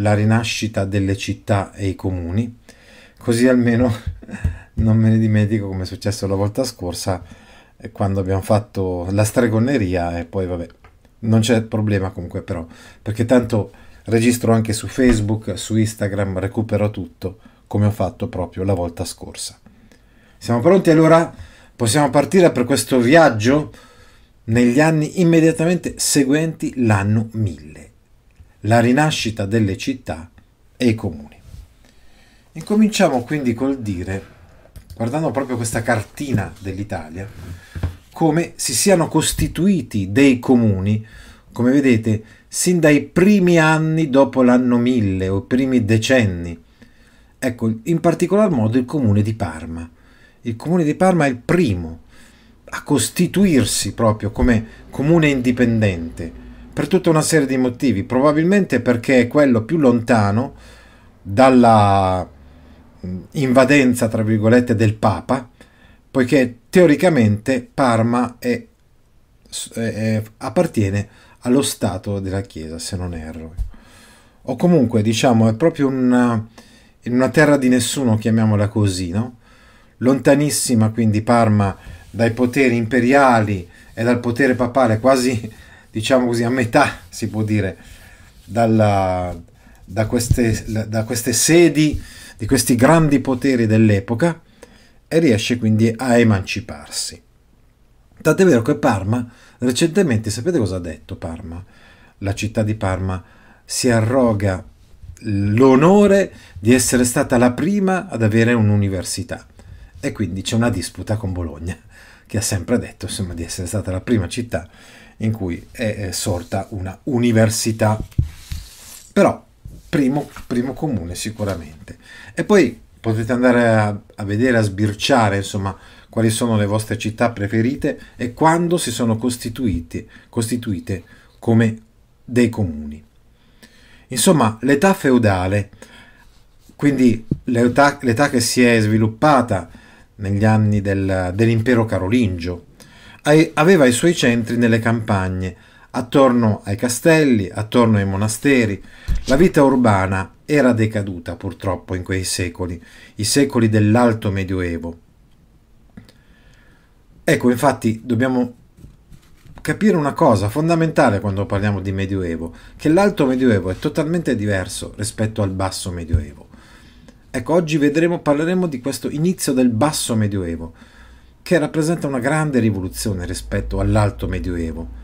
la rinascita delle città e i comuni, così almeno non me ne dimentico come è successo la volta scorsa eh, quando abbiamo fatto la stregoneria e poi vabbè, non c'è problema comunque però, perché tanto registro anche su Facebook, su Instagram, recupero tutto come ho fatto proprio la volta scorsa. Siamo pronti allora? Possiamo partire per questo viaggio negli anni immediatamente seguenti l'anno 1000, la rinascita delle città e i comuni. Incominciamo quindi col dire, guardando proprio questa cartina dell'Italia, come si siano costituiti dei comuni, come vedete, sin dai primi anni dopo l'anno 1000 o i primi decenni. Ecco, in particolar modo il comune di Parma. Il comune di Parma è il primo a costituirsi proprio come comune indipendente per tutta una serie di motivi, probabilmente perché è quello più lontano dalla invadenza, tra virgolette, del Papa, poiché teoricamente Parma è, è, appartiene allo Stato della Chiesa, se non erro. O comunque, diciamo, è proprio una, una terra di nessuno, chiamiamola così, no? Lontanissima quindi Parma dai poteri imperiali e dal potere papale, quasi, diciamo così, a metà, si può dire, dalla, da, queste, da queste sedi di questi grandi poteri dell'epoca e riesce quindi a emanciparsi. Tant'è vero che Parma recentemente, sapete cosa ha detto Parma? La città di Parma si arroga l'onore di essere stata la prima ad avere un'università e quindi c'è una disputa con Bologna che ha sempre detto insomma, di essere stata la prima città in cui è sorta una università. Però primo, primo comune sicuramente. E poi potete andare a, a, vedere, a sbirciare, insomma, quali sono le vostre città preferite e quando si sono costituite, costituite come dei comuni. Insomma, l'età feudale, quindi l'età, che si è sviluppata negli anni del, dell'impero carolingio, aveva i suoi centri nelle campagne, attorno ai castelli, attorno ai monasteri. La vita urbana era decaduta purtroppo in quei secoli, i secoli dell'alto medioevo. Ecco, infatti, dobbiamo capire una cosa fondamentale quando parliamo di medioevo, che l'alto medioevo è totalmente diverso rispetto al basso medioevo. Ecco, oggi vedremo, parleremo di questo inizio del basso medioevo, che rappresenta una grande rivoluzione rispetto all'alto medioevo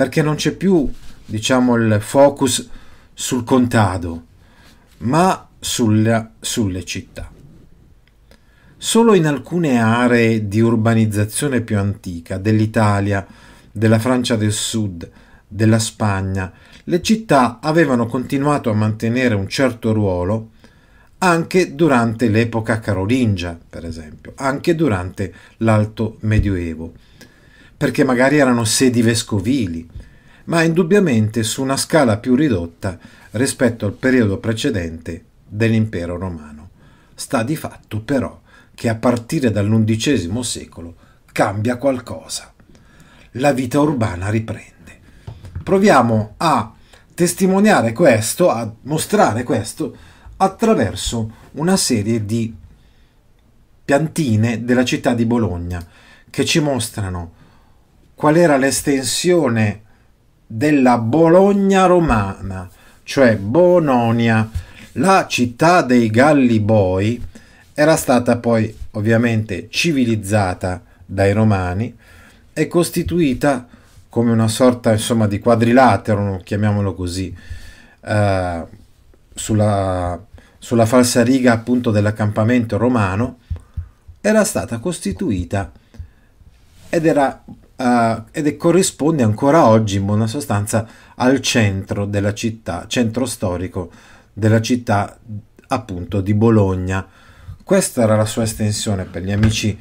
perché non c'è più, diciamo, il focus sul contado, ma sulle, sulle città. Solo in alcune aree di urbanizzazione più antica dell'Italia, della Francia del Sud, della Spagna, le città avevano continuato a mantenere un certo ruolo anche durante l'epoca carolingia, per esempio, anche durante l'Alto Medioevo perché magari erano sedi vescovili, ma indubbiamente su una scala più ridotta rispetto al periodo precedente dell'impero romano. Sta di fatto però che a partire dall'undicesimo secolo cambia qualcosa. La vita urbana riprende. Proviamo a testimoniare questo, a mostrare questo attraverso una serie di piantine della città di Bologna che ci mostrano qual era l'estensione della Bologna romana, cioè Bononia, la città dei Galli Boi, era stata poi ovviamente civilizzata dai romani e costituita come una sorta insomma di quadrilatero, chiamiamolo così, eh, sulla, sulla falsariga appunto dell'accampamento romano, era stata costituita ed era uh, ed corrisponde ancora oggi in buona sostanza al centro della città, centro storico della città appunto di Bologna. Questa era la sua estensione per gli amici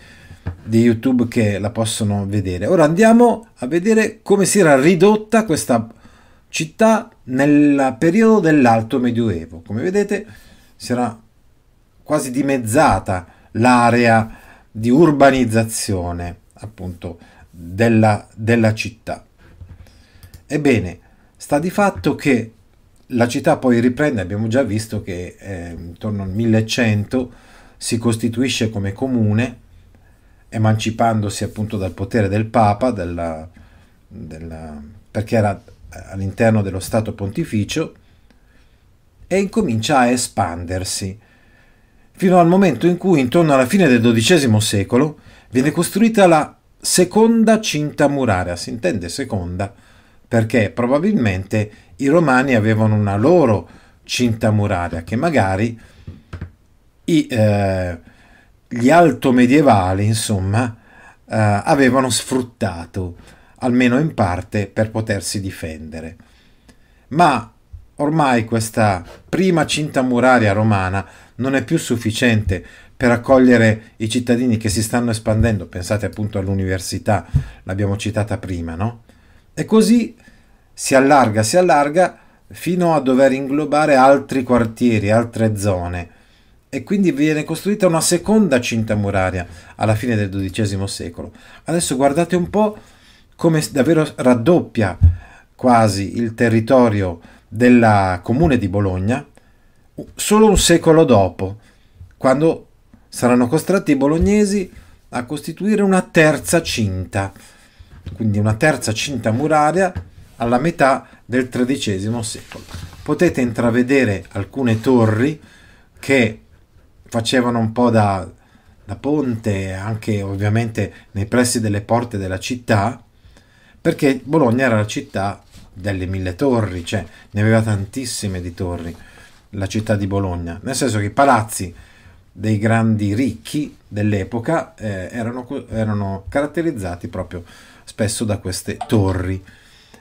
di YouTube che la possono vedere. Ora andiamo a vedere come si era ridotta questa città nel periodo dell'Alto Medioevo. Come vedete si era quasi dimezzata l'area di urbanizzazione appunto della, della città. Ebbene, sta di fatto che la città poi riprende, abbiamo già visto che eh, intorno al 1100 si costituisce come comune, emancipandosi appunto dal potere del Papa, della, della, perché era all'interno dello Stato pontificio, e incomincia a espandersi, fino al momento in cui, intorno alla fine del XII secolo, viene costruita la seconda cinta muraria, si intende seconda, perché probabilmente i romani avevano una loro cinta muraria che magari i, eh, gli alto medievali, insomma, eh, avevano sfruttato, almeno in parte, per potersi difendere. Ma ormai questa prima cinta muraria romana non è più sufficiente per accogliere i cittadini che si stanno espandendo, pensate appunto all'università, l'abbiamo citata prima, no? E così si allarga, si allarga fino a dover inglobare altri quartieri, altre zone. E quindi viene costruita una seconda cinta muraria alla fine del XII secolo. Adesso guardate un po' come davvero raddoppia quasi il territorio della comune di Bologna solo un secolo dopo, quando saranno costretti i bolognesi a costituire una terza cinta, quindi una terza cinta muraria alla metà del XIII secolo. Potete intravedere alcune torri che facevano un po' da, da ponte anche ovviamente nei pressi delle porte della città, perché Bologna era la città delle mille torri, cioè ne aveva tantissime di torri, la città di Bologna, nel senso che i palazzi dei grandi ricchi dell'epoca eh, erano, erano caratterizzati proprio spesso da queste torri.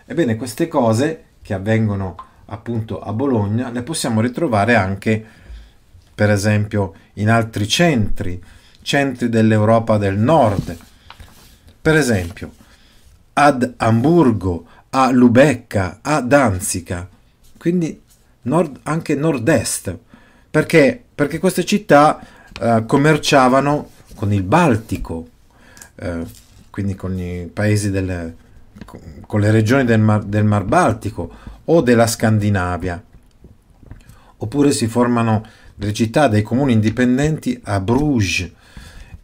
Ebbene, queste cose che avvengono appunto a Bologna le possiamo ritrovare anche, per esempio, in altri centri, centri dell'Europa del Nord. Per esempio, ad Amburgo, a Lubecca, a Danzica, quindi nord, anche nord-est, perché, perché queste città eh, commerciavano con il Baltico, eh, quindi con i paesi del, con le regioni del Mar, del Mar Baltico o della Scandinavia, oppure si formano delle città, dei comuni indipendenti a Bruges.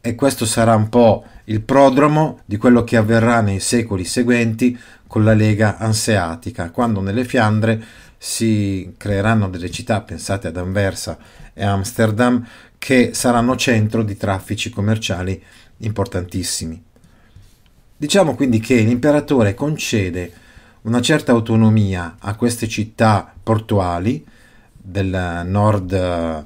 E questo sarà un po' il prodromo di quello che avverrà nei secoli seguenti con la Lega Anseatica, quando nelle Fiandre si creeranno delle città, pensate ad Anversa e Amsterdam, che saranno centro di traffici commerciali importantissimi. Diciamo quindi che l'imperatore concede una certa autonomia a queste città portuali del nord, eh,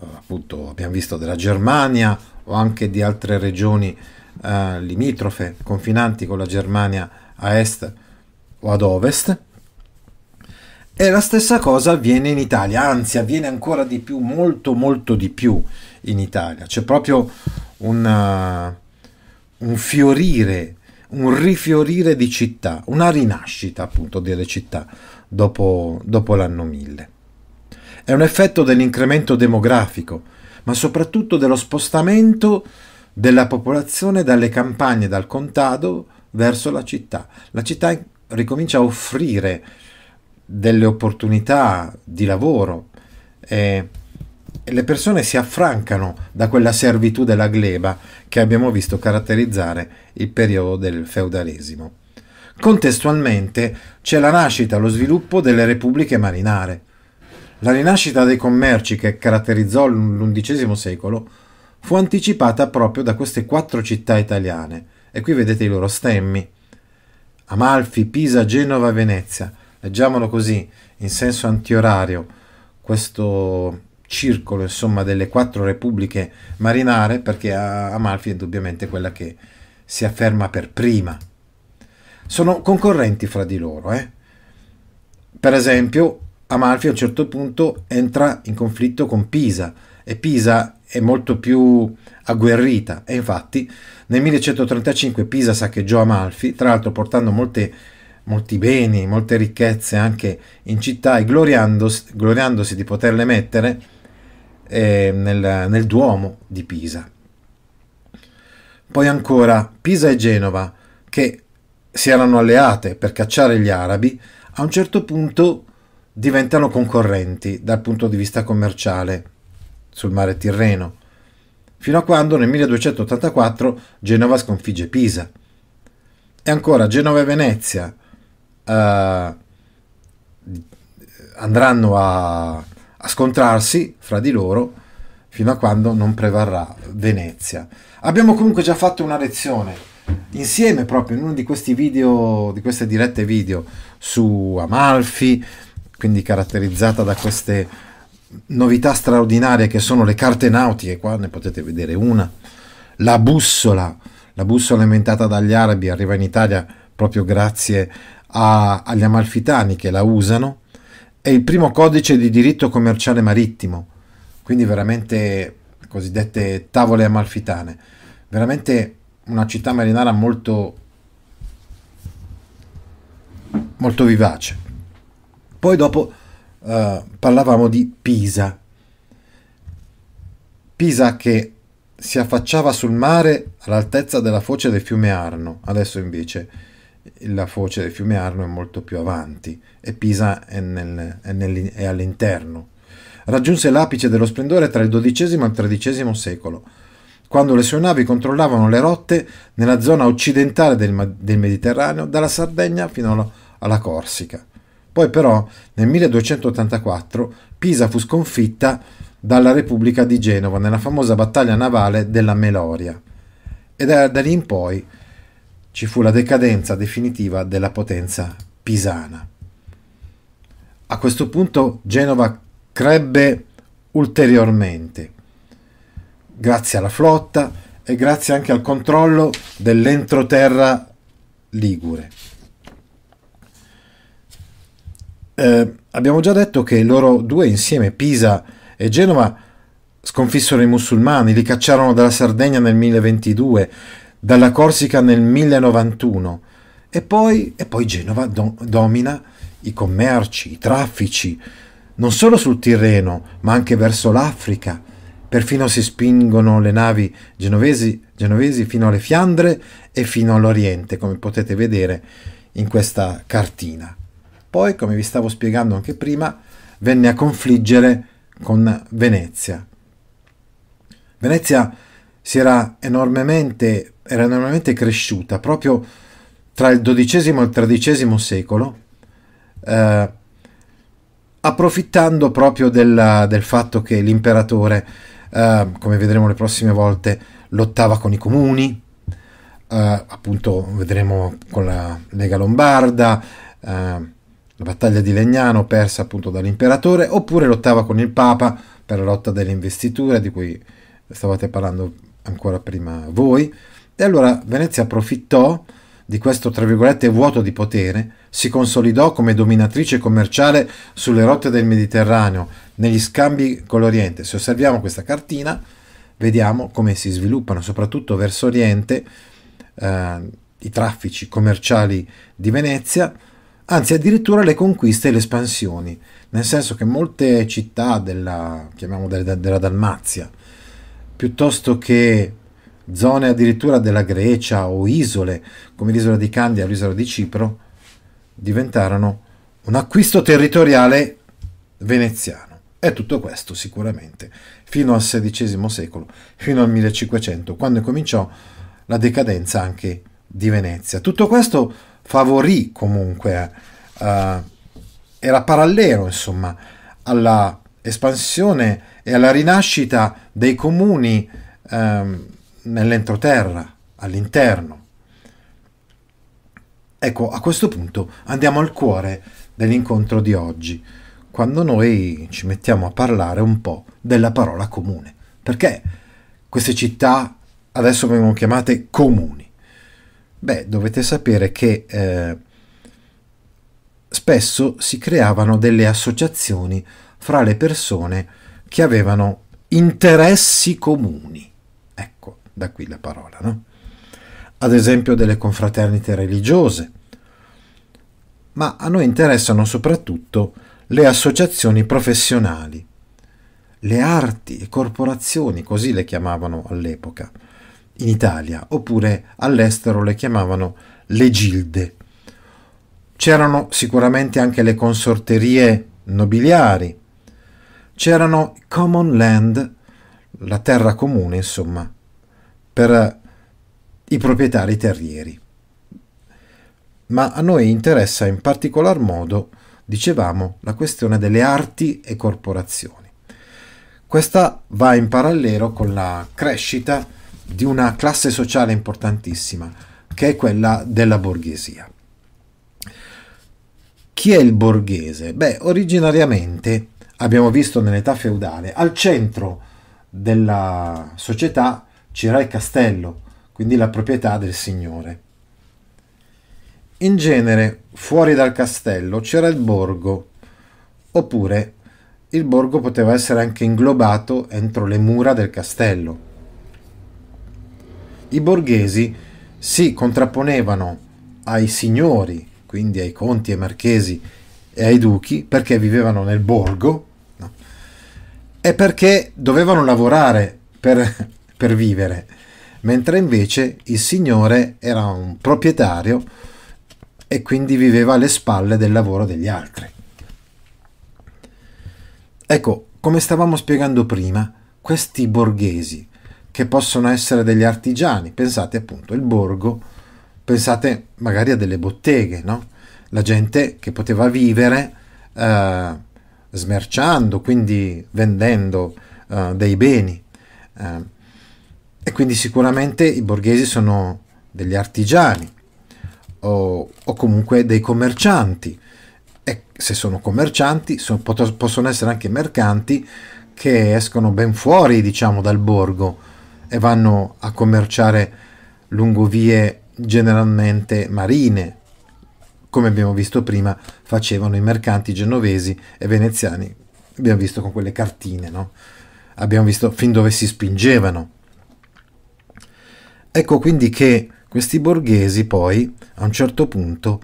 appunto abbiamo visto della Germania o anche di altre regioni eh, limitrofe, confinanti con la Germania a est o ad ovest. E la stessa cosa avviene in Italia, anzi avviene ancora di più, molto molto di più in Italia. C'è proprio un, uh, un fiorire un rifiorire di città, una rinascita appunto delle città dopo, dopo l'anno 1000. È un effetto dell'incremento demografico, ma soprattutto dello spostamento della popolazione dalle campagne, dal contado verso la città. La città ricomincia a offrire delle opportunità di lavoro. E e le persone si affrancano da quella servitù della gleba che abbiamo visto caratterizzare il periodo del feudalesimo. Contestualmente c'è la nascita, lo sviluppo delle repubbliche marinare. La rinascita dei commerci che caratterizzò l'undicesimo secolo fu anticipata proprio da queste quattro città italiane e qui vedete i loro stemmi. Amalfi, Pisa, Genova Venezia. Leggiamolo così, in senso antiorario, questo circolo insomma, delle quattro repubbliche marinare perché Amalfi è indubbiamente quella che si afferma per prima. Sono concorrenti fra di loro. Eh? Per esempio, Amalfi a un certo punto entra in conflitto con Pisa e Pisa è molto più agguerrita e infatti nel 1135 Pisa saccheggiò Amalfi, tra l'altro portando molte molti beni, molte ricchezze anche in città e gloriandosi, gloriandosi di poterle mettere eh, nel, nel Duomo di Pisa. Poi ancora Pisa e Genova, che si erano alleate per cacciare gli arabi, a un certo punto diventano concorrenti dal punto di vista commerciale sul mare Tirreno, fino a quando nel 1284 Genova sconfigge Pisa. E ancora Genova e Venezia uh, andranno a, a scontrarsi fra di loro fino a quando non prevarrà Venezia. Abbiamo comunque già fatto una lezione insieme proprio in uno di questi video, di queste dirette video su Amalfi, quindi caratterizzata da queste novità straordinarie che sono le carte nautiche, qua ne potete vedere una, la bussola, la bussola inventata dagli arabi arriva in Italia proprio grazie a, agli amalfitani che la usano, è il primo codice di diritto commerciale marittimo, quindi veramente cosiddette tavole amalfitane, veramente una città marinara molto, molto vivace. Poi dopo uh, parlavamo di Pisa, Pisa che si affacciava sul mare all'altezza della foce del fiume Arno, adesso invece la foce del fiume Arno è molto più avanti e Pisa è, nel, è, nel, è all'interno. Raggiunse l'apice dello splendore tra il XII e il XIII secolo, quando le sue navi controllavano le rotte nella zona occidentale del, del Mediterraneo, dalla Sardegna fino alla Corsica. Poi però nel 1284 Pisa fu sconfitta dalla Repubblica di Genova nella famosa battaglia navale della Meloria e da, da lì in poi ci fu la decadenza definitiva della potenza pisana. A questo punto Genova crebbe ulteriormente grazie alla flotta e grazie anche al controllo dell'entroterra ligure. Eh, abbiamo già detto che loro due insieme, Pisa e Genova, sconfissero i musulmani, li cacciarono dalla Sardegna nel 1022, dalla Corsica nel 1091 e poi, e poi Genova do, domina i commerci, i traffici, non solo sul Tirreno, ma anche verso l'Africa, Perfino si spingono le navi genovesi, genovesi fino alle Fiandre e fino all'Oriente, come potete vedere in questa cartina. Poi, come vi stavo spiegando anche prima, venne a confliggere con Venezia. Venezia si era enormemente, era enormemente cresciuta proprio tra il XII e il XIII secolo, eh, approfittando proprio del, del fatto che l'imperatore eh, come vedremo le prossime volte, lottava con i comuni, eh, appunto vedremo con la Lega Lombarda, eh, la battaglia di Legnano persa appunto dall'imperatore, oppure lottava con il Papa per la lotta delle investiture di cui stavate parlando ancora prima voi. E allora Venezia approfittò di questo tra virgolette vuoto di potere, si consolidò come dominatrice commerciale sulle rotte del Mediterraneo, negli scambi con l'Oriente. Se osserviamo questa cartina, vediamo come si sviluppano soprattutto verso Oriente eh, i traffici commerciali di Venezia, anzi addirittura le conquiste e le espansioni, nel senso che molte città della, della, Dalmazia, piuttosto che zone addirittura della Grecia o isole come l'isola di Candia o l'isola di Cipro diventarono un acquisto territoriale veneziano. E tutto questo sicuramente fino al XVI secolo, fino al 1500, quando cominciò la decadenza anche di Venezia. Tutto questo favorì comunque, eh, era parallelo insomma alla espansione e alla rinascita dei comuni eh, nell'entroterra, all'interno. Ecco, a questo punto andiamo al cuore dell'incontro di oggi, quando noi ci mettiamo a parlare un po' della parola comune. Perché queste città adesso vengono chiamate comuni? Beh, dovete sapere che eh, spesso si creavano delle associazioni fra le persone che avevano interessi comuni. Ecco, da qui la parola, no? Ad esempio delle confraternite religiose. Ma a noi interessano soprattutto le associazioni professionali, le arti e corporazioni, così le chiamavano all'epoca, in Italia, oppure all'estero le chiamavano le gilde. C'erano sicuramente anche le consorterie nobiliari, c'erano common land, la terra comune, insomma, per i proprietari terrieri. Ma a noi interessa in particolar modo, dicevamo, la questione delle arti e corporazioni. Questa va in parallelo con la crescita di una classe sociale importantissima, che è quella della borghesia. Chi è il borghese? Beh, originariamente abbiamo visto nell'età feudale, al centro della società c'era il castello, quindi la proprietà del signore. In genere, fuori dal castello c'era il borgo, oppure il borgo poteva essere anche inglobato entro le mura del castello. I borghesi si contrapponevano ai signori, quindi ai conti e marchesi e ai duchi, perché vivevano nel borgo no? e perché dovevano lavorare per, per vivere, mentre invece il signore era un proprietario e quindi viveva alle spalle del lavoro degli altri. Ecco, come stavamo spiegando prima, questi borghesi, che possono essere degli artigiani, pensate appunto il borgo, pensate magari a delle botteghe, no? La gente che poteva vivere eh, smerciando, quindi vendendo eh, dei beni. Eh, e quindi sicuramente i borghesi sono degli artigiani o, o comunque dei commercianti e se sono commercianti sono, possono essere anche mercanti che escono ben fuori diciamo dal borgo e vanno a commerciare lungo vie generalmente marine. Come abbiamo visto prima facevano i mercanti genovesi e veneziani. Abbiamo visto con quelle cartine no? abbiamo visto fin dove si spingevano. Ecco quindi che questi borghesi poi a un certo punto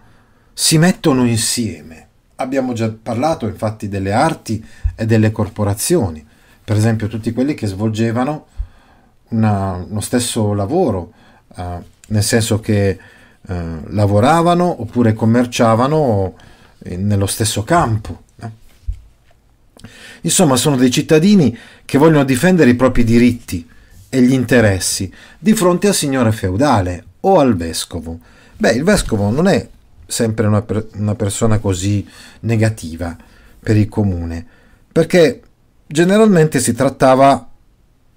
si mettono insieme. Abbiamo già parlato infatti delle arti e delle corporazioni, per esempio tutti quelli che svolgevano una, uno stesso lavoro, eh, nel senso che eh, lavoravano oppure commerciavano nello stesso campo. Insomma, sono dei cittadini che vogliono difendere i propri diritti e gli interessi di fronte al signore feudale o al vescovo. Beh, il vescovo non è sempre una, per, una persona così negativa per il comune, perché generalmente si trattava,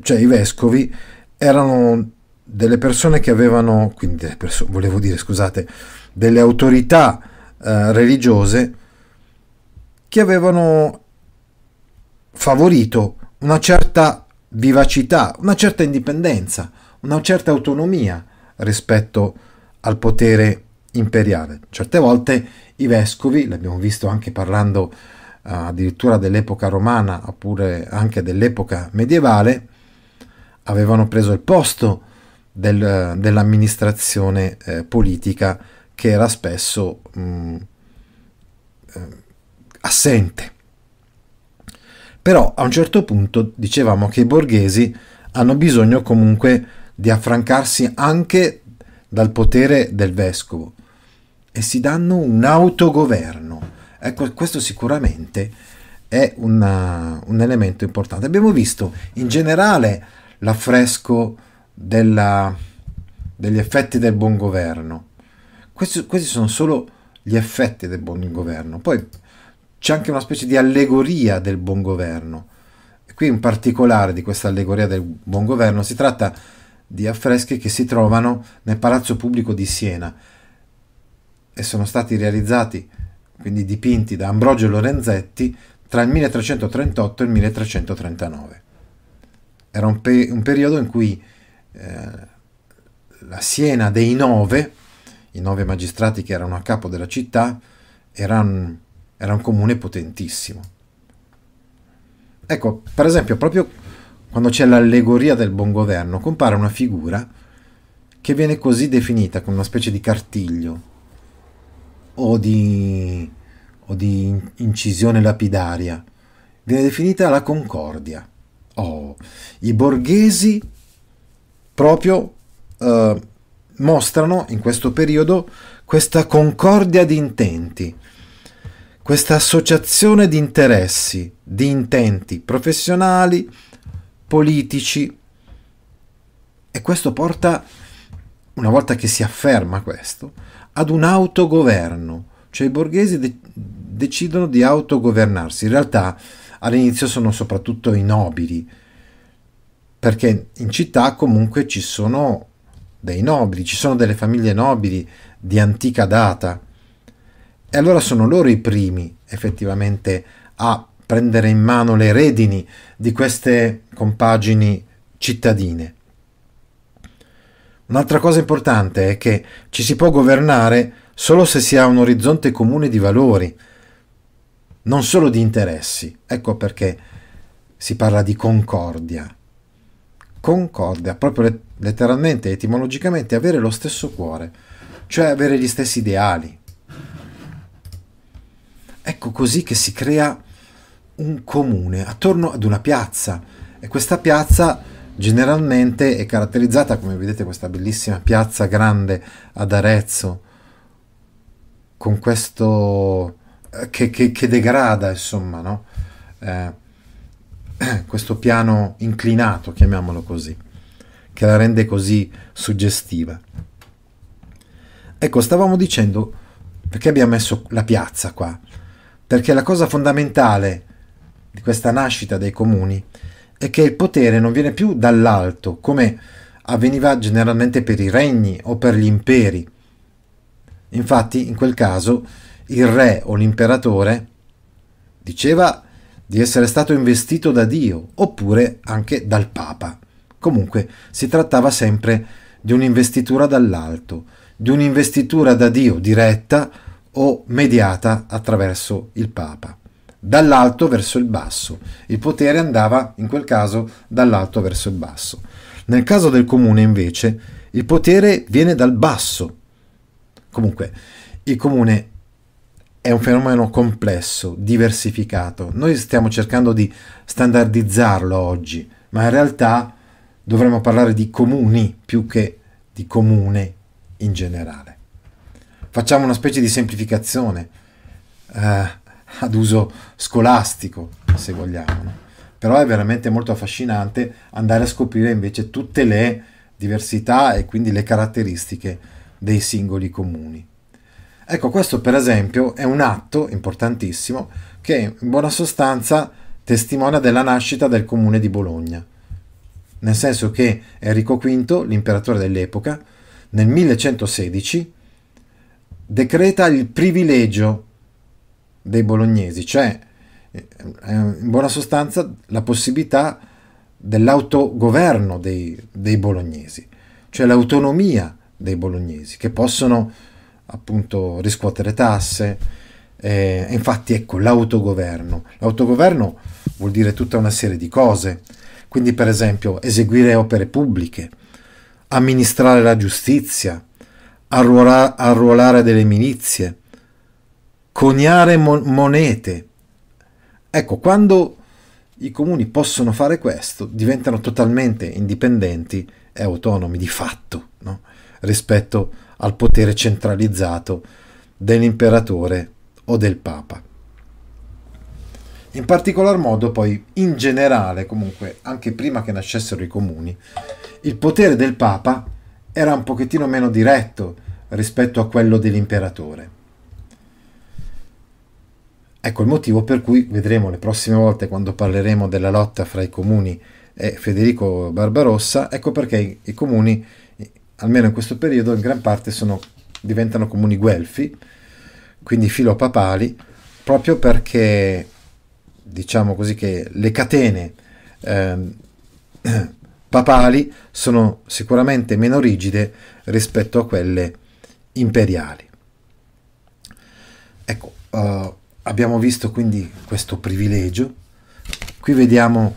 cioè i vescovi erano delle persone che avevano, quindi delle persone, volevo dire, scusate, delle autorità eh, religiose che avevano favorito una certa vivacità, una certa indipendenza, una certa autonomia rispetto al potere imperiale. Certe volte i vescovi, l'abbiamo visto anche parlando uh, addirittura dell'epoca romana oppure anche dell'epoca medievale, avevano preso il posto del, dell'amministrazione eh, politica che era spesso mh, mm, eh, assente. Però a un certo punto dicevamo che i borghesi hanno bisogno comunque di affrancarsi anche dal potere del vescovo e si danno un autogoverno. Ecco, questo sicuramente è una, un elemento importante. Abbiamo visto in generale l'affresco della, degli effetti del buon governo. Questi, questi sono solo gli effetti del buon governo. Poi c'è anche una specie di allegoria del buon governo. E qui in particolare di questa allegoria del buon governo si tratta di affreschi che si trovano nel Palazzo Pubblico di Siena e sono stati realizzati, quindi dipinti da Ambrogio Lorenzetti tra il 1338 e il 1339. Era un, pe- un periodo in cui eh, la Siena dei nove, i nove magistrati che erano a capo della città, era un, era un comune potentissimo. Ecco, per esempio, proprio quando c'è l'allegoria del buon governo, compare una figura che viene così definita come una specie di cartiglio, o di, o di incisione lapidaria. Viene definita la concordia. Oh, I borghesi proprio eh, mostrano in questo periodo questa concordia di intenti, questa associazione di interessi, di intenti professionali, politici, e questo porta, una volta che si afferma questo, ad un autogoverno, cioè i borghesi de- decidono di autogovernarsi. In realtà all'inizio sono soprattutto i nobili, perché in città comunque ci sono dei nobili, ci sono delle famiglie nobili di antica data e allora sono loro i primi effettivamente a prendere in mano le redini di queste compagini cittadine. Un'altra cosa importante è che ci si può governare solo se si ha un orizzonte comune di valori, non solo di interessi. Ecco perché si parla di concordia. Concordia, proprio letteralmente, etimologicamente, avere lo stesso cuore, cioè avere gli stessi ideali, Ecco così che si crea un comune attorno ad una piazza e questa piazza generalmente è caratterizzata, come vedete questa bellissima piazza grande ad Arezzo, con questo che, che, che degrada, insomma, no? eh, questo piano inclinato, chiamiamolo così, che la rende così suggestiva. Ecco, stavamo dicendo perché abbiamo messo la piazza qua perché la cosa fondamentale di questa nascita dei comuni è che il potere non viene più dall'alto, come avveniva generalmente per i regni o per gli imperi. Infatti, in quel caso, il re o l'imperatore diceva di essere stato investito da Dio, oppure anche dal Papa. Comunque, si trattava sempre di un'investitura dall'alto, di un'investitura da Dio diretta o mediata attraverso il Papa. Dall'alto verso il basso. Il potere andava, in quel caso, dall'alto verso il basso. Nel caso del comune, invece, il potere viene dal basso. Comunque, il comune è un fenomeno complesso, diversificato. Noi stiamo cercando di standardizzarlo oggi, ma in realtà dovremmo parlare di comuni più che di comune in generale facciamo una specie di semplificazione eh, ad uso scolastico, se vogliamo. No? Però è veramente molto affascinante andare a scoprire invece tutte le diversità e quindi le caratteristiche dei singoli comuni. Ecco, questo per esempio è un atto importantissimo che in buona sostanza testimonia della nascita del comune di Bologna. Nel senso che Enrico V, l'imperatore dell'epoca, nel 1116 decreta il privilegio dei bolognesi, cioè eh, in buona sostanza la possibilità dell'autogoverno dei, dei bolognesi, cioè l'autonomia dei bolognesi che possono appunto riscuotere tasse. Eh, infatti ecco l'autogoverno. L'autogoverno vuol dire tutta una serie di cose, quindi per esempio eseguire opere pubbliche, amministrare la giustizia, arruola- arruolare delle milizie, coniare mon- monete. Ecco, quando i comuni possono fare questo, diventano totalmente indipendenti e autonomi di fatto no? rispetto al potere centralizzato dell'imperatore o del papa. In particolar modo poi, in generale, comunque, anche prima che nascessero i comuni, il potere del papa era un pochettino meno diretto rispetto a quello dell'imperatore. Ecco il motivo per cui vedremo le prossime volte quando parleremo della lotta fra i comuni e Federico Barbarossa, ecco perché i comuni, almeno in questo periodo, in gran parte sono, diventano comuni guelfi, quindi filopapali, proprio perché diciamo così che le catene eh, papali sono sicuramente meno rigide rispetto a quelle imperiali. Ecco, uh, abbiamo visto quindi questo privilegio. Qui vediamo,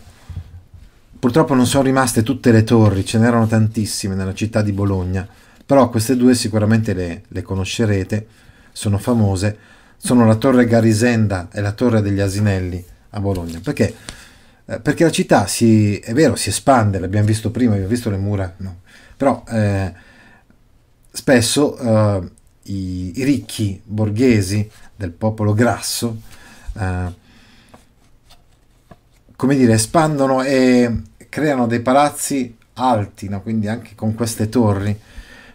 purtroppo non sono rimaste tutte le torri, ce n'erano tantissime nella città di Bologna, però queste due sicuramente le, le conoscerete, sono famose, sono la torre Garisenda e la torre degli Asinelli a Bologna. Perché? Eh, perché la città si, è vero, si espande, l'abbiamo visto prima, abbiamo visto le mura, no. però eh, spesso eh, i, i, ricchi borghesi del popolo grasso, eh, come dire, espandono e creano dei palazzi alti, no? quindi anche con queste torri,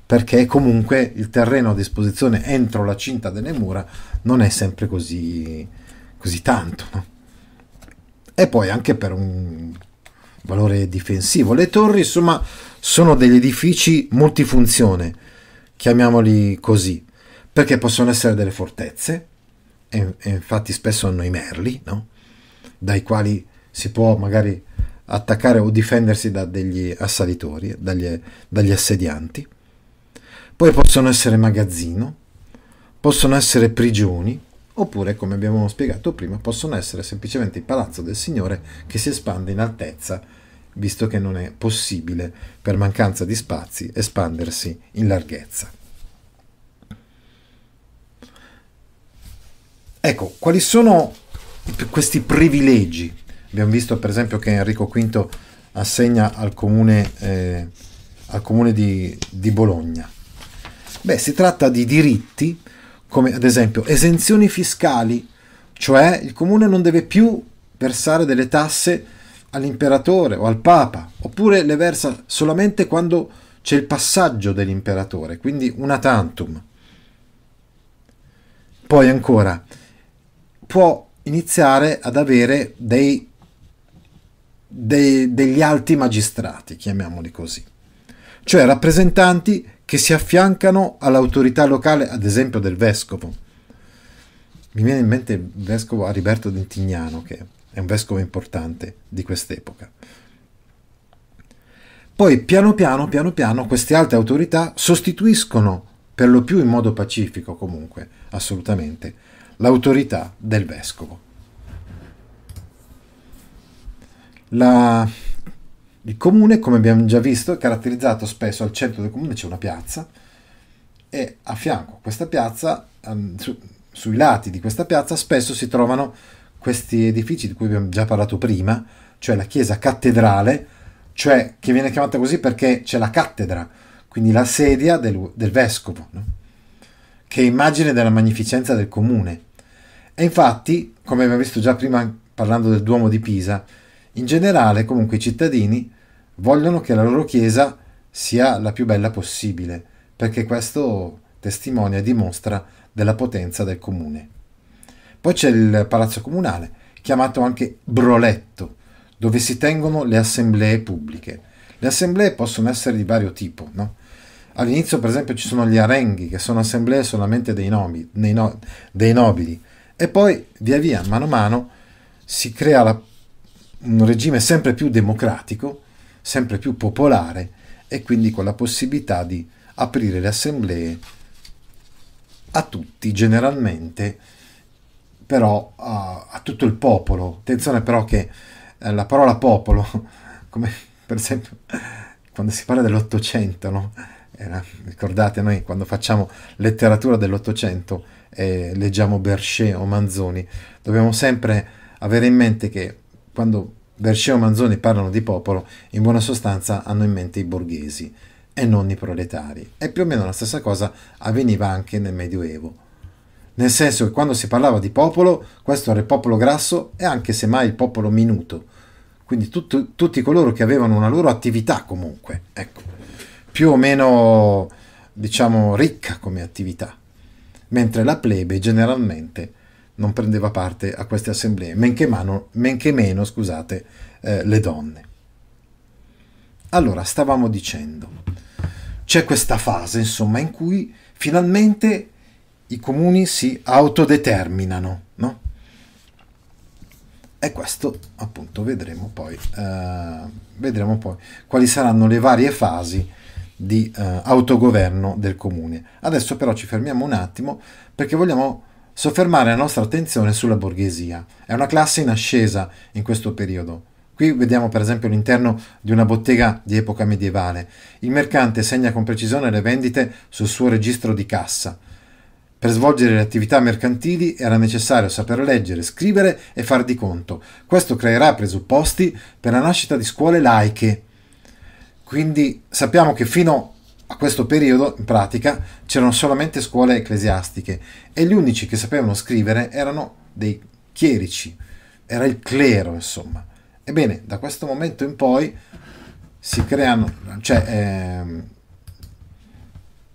perché comunque il terreno a disposizione entro la cinta delle mura non è sempre così, così tanto. No? E poi anche per un valore difensivo. Le torri, insomma, sono degli edifici multifunzione, chiamiamoli così, perché possono essere delle fortezze, e, e infatti spesso hanno i merli, no? dai quali si può magari attaccare o difendersi da degli assalitori, dagli, dagli assedianti. Poi possono essere magazzino, possono essere prigioni, oppure, come abbiamo spiegato prima, possono essere semplicemente il palazzo del Signore che si espande in altezza, visto che non è possibile, per mancanza di spazi, espandersi in larghezza. Ecco, quali sono questi privilegi? Abbiamo visto per esempio che Enrico V assegna al comune, eh, al comune di, di Bologna. Beh, si tratta di diritti come ad esempio esenzioni fiscali, cioè il comune non deve più versare delle tasse all'imperatore o al papa, oppure le versa solamente quando c'è il passaggio dell'imperatore, quindi una tantum. Poi ancora, può iniziare ad avere dei, dei, degli alti magistrati, chiamiamoli così, cioè rappresentanti che si affiancano all'autorità locale, ad esempio del vescovo. Mi viene in mente il vescovo Ariberto d'Intignano, che è un vescovo importante di quest'epoca. Poi piano piano, piano piano, queste alte autorità sostituiscono, per lo più in modo pacifico comunque, assolutamente, l'autorità del vescovo. La, il comune, come abbiamo già visto, è caratterizzato spesso al centro del comune c'è una piazza e a fianco a questa piazza, ehm, su, sui lati di questa piazza, spesso si trovano questi edifici di cui abbiamo già parlato prima, cioè la chiesa cattedrale, cioè che viene chiamata così perché c'è la cattedra, quindi la sedia del, del vescovo, no? che è immagine della magnificenza del comune. E infatti, come abbiamo visto già prima parlando del Duomo di Pisa, in generale comunque i cittadini vogliono che la loro chiesa sia la più bella possibile, perché questo testimonia e dimostra della potenza del comune. Poi c'è il palazzo comunale, chiamato anche broletto, dove si tengono le assemblee pubbliche. Le assemblee possono essere di vario tipo, no? All'inizio, per esempio, ci sono gli arenghi, che sono assemblee solamente dei, nomi, no, dei nobili, e poi via via, mano a mano, si crea la, un regime sempre più democratico, sempre più popolare, e quindi con la possibilità di aprire le assemblee a tutti, generalmente, però a, a tutto il popolo. Attenzione però che eh, la parola popolo, come per esempio quando si parla dell'Ottocento, no? Era, ricordate noi quando facciamo letteratura dell'Ottocento e eh, leggiamo Berchet o Manzoni, dobbiamo sempre avere in mente che quando Berchet o Manzoni parlano di popolo, in buona sostanza hanno in mente i borghesi e non i proletari. E più o meno la stessa cosa avveniva anche nel Medioevo. Nel senso che quando si parlava di popolo, questo era il popolo grasso e anche semmai il popolo minuto. Quindi tutto, tutti coloro che avevano una loro attività comunque. Ecco più o meno, diciamo, ricca come attività, mentre la plebe generalmente non prendeva parte a queste assemblee, men che, mano, men che meno scusate, eh, le donne. Allora, stavamo dicendo, c'è questa fase, insomma, in cui finalmente i comuni si autodeterminano, no? E questo appunto vedremo poi, eh, vedremo poi quali saranno le varie fasi di eh, autogoverno del comune. Adesso però ci fermiamo un attimo perché vogliamo soffermare la nostra attenzione sulla borghesia. È una classe in ascesa in questo periodo. Qui vediamo per esempio l'interno di una bottega di epoca medievale. Il mercante segna con precisione le vendite sul suo registro di cassa. Per svolgere le attività mercantili era necessario saper leggere, scrivere e far di conto. Questo creerà presupposti per la nascita di scuole laiche quindi sappiamo che fino a questo periodo, in pratica, c'erano solamente scuole ecclesiastiche e gli unici che sapevano scrivere erano dei chierici, era il clero, insomma. Ebbene, da questo momento in poi si creano, cioè, ehm,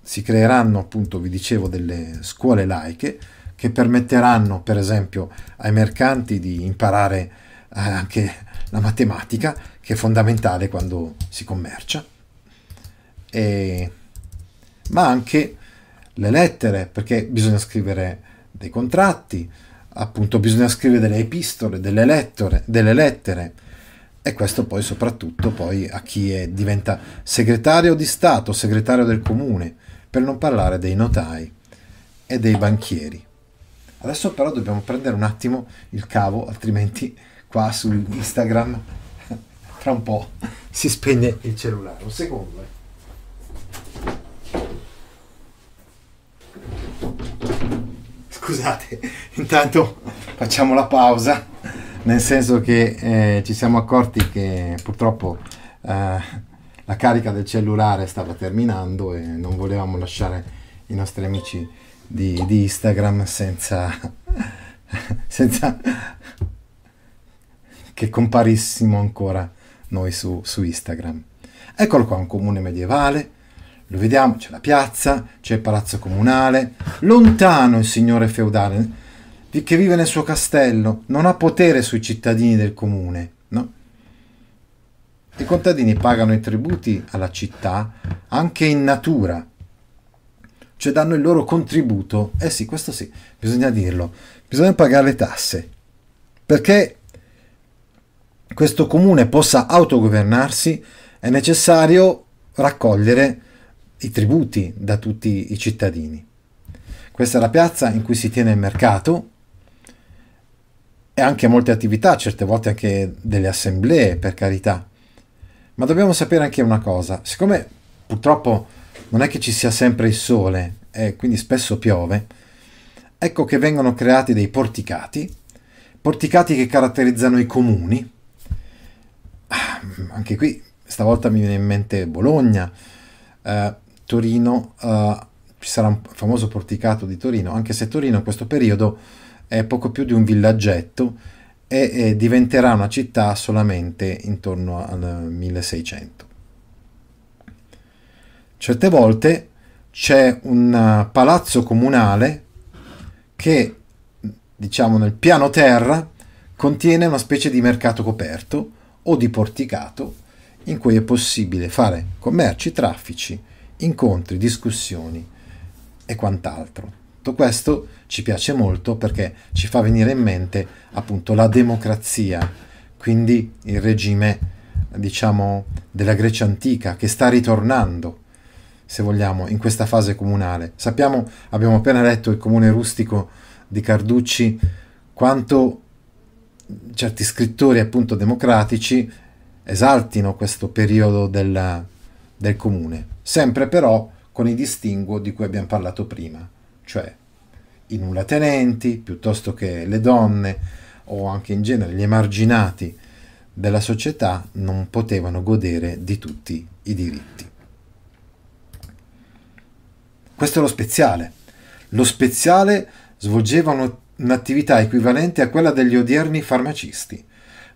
si creeranno appunto, vi dicevo, delle scuole laiche che permetteranno, per esempio, ai mercanti di imparare eh, anche la matematica, che è fondamentale quando si commercia, e, ma anche le lettere, perché bisogna scrivere dei contratti, appunto bisogna scrivere delle epistole, delle, lettere, delle lettere, e questo poi soprattutto poi a chi è, diventa segretario di Stato, segretario del comune, per non parlare dei notai e dei banchieri. Adesso però dobbiamo prendere un attimo il cavo, altrimenti qua su Instagram tra un po' si spegne il cellulare. Un secondo. Eh. Scusate, intanto facciamo la pausa, nel senso che eh, ci siamo accorti che purtroppo eh, la carica del cellulare stava terminando e non volevamo lasciare i nostri amici di, di Instagram senza, senza che comparissimo ancora noi su, su Instagram. Eccolo qua, un comune medievale, lo vediamo, c'è la piazza, c'è il palazzo comunale, lontano il signore feudale che vive nel suo castello, non ha potere sui cittadini del comune, no? I contadini pagano i tributi alla città anche in natura, cioè danno il loro contributo. Eh sì, questo sì, bisogna dirlo. Bisogna pagare le tasse. Perché questo comune possa autogovernarsi è necessario raccogliere i tributi da tutti i cittadini. Questa è la piazza in cui si tiene il mercato e anche molte attività, certe volte anche delle assemblee, per carità. Ma dobbiamo sapere anche una cosa, siccome purtroppo non è che ci sia sempre il sole e quindi spesso piove, ecco che vengono creati dei porticati, porticati che caratterizzano i comuni. Ah, anche qui, stavolta mi viene in mente Bologna, eh, Torino, eh, ci sarà un famoso porticato di Torino, anche se Torino in questo periodo è poco più di un villaggetto e, e diventerà una città solamente intorno al 1600. Certe volte c'è un palazzo comunale che, diciamo, nel piano terra contiene una specie di mercato coperto o di porticato in cui è possibile fare commerci, traffici, incontri, discussioni e quant'altro. Tutto questo ci piace molto perché ci fa venire in mente appunto la democrazia, quindi il regime diciamo della Grecia antica che sta ritornando se vogliamo in questa fase comunale. Sappiamo, abbiamo appena letto il comune rustico di Carducci quanto certi scrittori appunto democratici esaltino questo periodo della, del comune, sempre però con i distinguo di cui abbiamo parlato prima cioè i nullatenenti piuttosto che le donne o anche in genere gli emarginati della società non potevano godere di tutti i diritti. Questo è lo speziale. Lo speziale svolgeva un'attività equivalente a quella degli odierni farmacisti,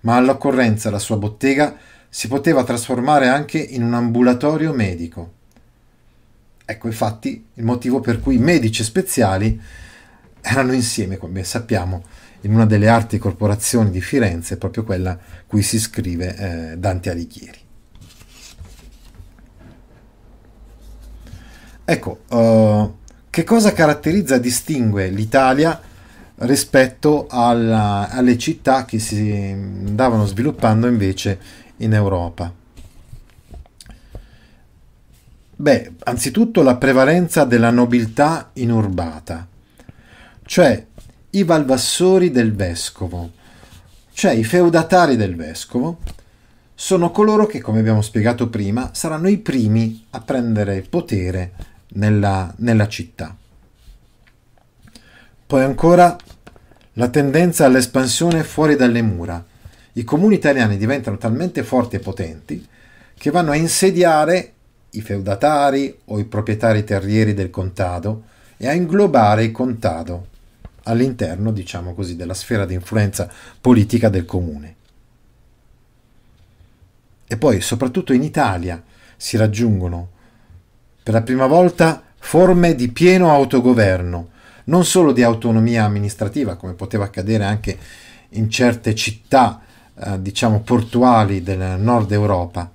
ma all'occorrenza la sua bottega si poteva trasformare anche in un ambulatorio medico Ecco infatti il motivo per cui medici speciali erano insieme, come sappiamo, in una delle arti corporazioni di Firenze, proprio quella cui si scrive eh, Dante Alighieri. Ecco, uh, che cosa caratterizza e distingue l'Italia rispetto alla, alle città che si andavano sviluppando invece in Europa? Beh, anzitutto la prevalenza della nobiltà inurbata, cioè i valvassori del vescovo, cioè i feudatari del vescovo, sono coloro che, come abbiamo spiegato prima, saranno i primi a prendere potere nella, nella città. Poi ancora la tendenza all'espansione fuori dalle mura. I comuni italiani diventano talmente forti e potenti che vanno a insediare i feudatari o i proprietari terrieri del contado e a inglobare il contado all'interno, diciamo così, della sfera di influenza politica del comune. E poi, soprattutto in Italia, si raggiungono per la prima volta forme di pieno autogoverno, non solo di autonomia amministrativa, come poteva accadere anche in certe città, eh, diciamo, portuali del nord Europa,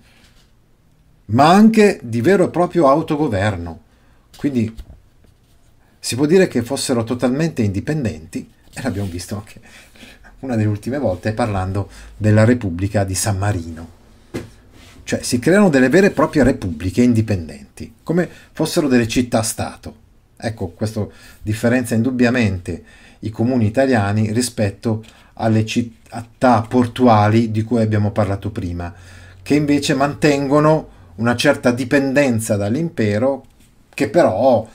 ma anche di vero e proprio autogoverno. Quindi si può dire che fossero totalmente indipendenti e l'abbiamo visto anche una delle ultime volte parlando della Repubblica di San Marino. Cioè si creano delle vere e proprie repubbliche indipendenti, come fossero delle città-stato. Ecco, questa differenza indubbiamente i comuni italiani rispetto alle città portuali di cui abbiamo parlato prima, che invece mantengono una certa dipendenza dall'impero che però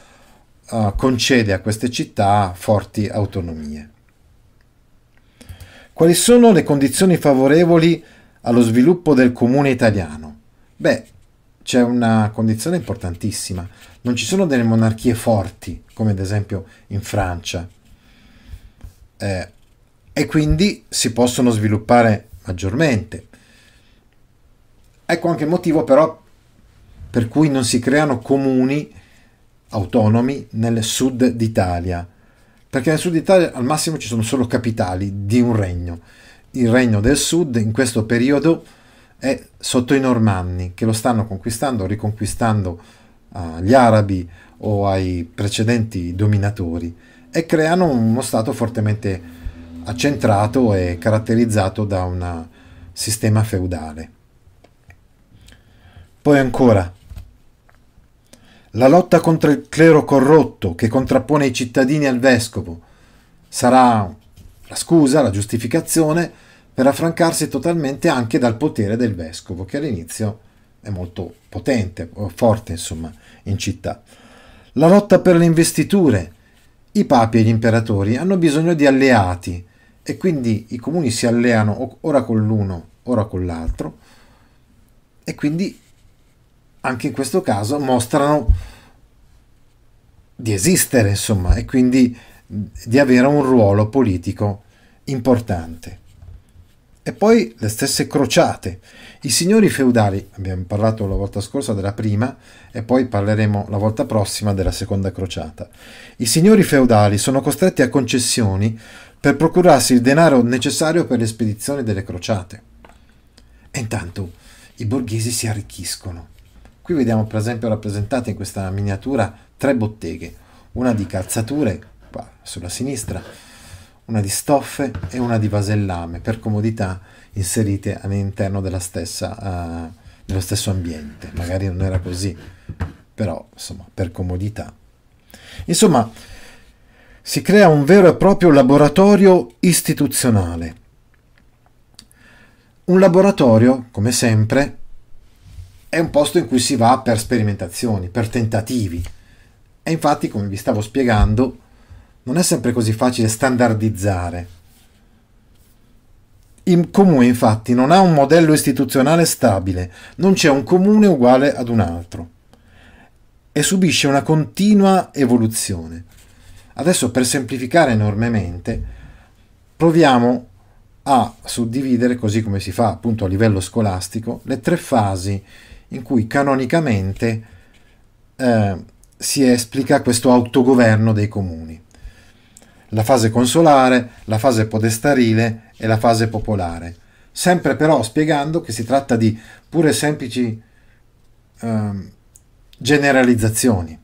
uh, concede a queste città forti autonomie. Quali sono le condizioni favorevoli allo sviluppo del comune italiano? Beh, c'è una condizione importantissima. Non ci sono delle monarchie forti, come ad esempio in Francia, eh, e quindi si possono sviluppare maggiormente. Ecco anche il motivo però per cui non si creano comuni autonomi nel sud d'Italia, perché nel sud d'Italia al massimo ci sono solo capitali di un regno. Il regno del sud in questo periodo è sotto i normanni che lo stanno conquistando, riconquistando agli arabi o ai precedenti dominatori e creano uno stato fortemente accentrato e caratterizzato da un sistema feudale. Poi ancora, la lotta contro il clero corrotto che contrappone i cittadini al vescovo sarà la scusa, la giustificazione per affrancarsi totalmente anche dal potere del vescovo, che all'inizio è molto potente, forte insomma, in città. La lotta per le investiture. I papi e gli imperatori hanno bisogno di alleati e quindi i comuni si alleano ora con l'uno, ora con l'altro e quindi anche in questo caso mostrano di esistere, insomma, e quindi di avere un ruolo politico importante. E poi le stesse crociate. I signori feudali, abbiamo parlato la volta scorsa della prima e poi parleremo la volta prossima della seconda crociata. I signori feudali sono costretti a concessioni per procurarsi il denaro necessario per le spedizioni delle crociate. E intanto i borghesi si arricchiscono. Qui vediamo per esempio rappresentate in questa miniatura tre botteghe, una di calzature qua sulla sinistra, una di stoffe e una di vasellame per comodità inserite all'interno della stessa, uh, dello stesso ambiente. Magari non era così, però insomma per comodità. Insomma, si crea un vero e proprio laboratorio istituzionale. Un laboratorio, come sempre, è un posto in cui si va per sperimentazioni, per tentativi. E infatti, come vi stavo spiegando, non è sempre così facile standardizzare. Il comune infatti non ha un modello istituzionale stabile, non c'è un comune uguale ad un altro e subisce una continua evoluzione. Adesso per semplificare enormemente proviamo a suddividere, così come si fa appunto a livello scolastico, le tre fasi in cui canonicamente eh, si esplica questo autogoverno dei comuni. La fase consolare, la fase podestarile e la fase popolare, sempre però spiegando che si tratta di pure semplici eh, generalizzazioni,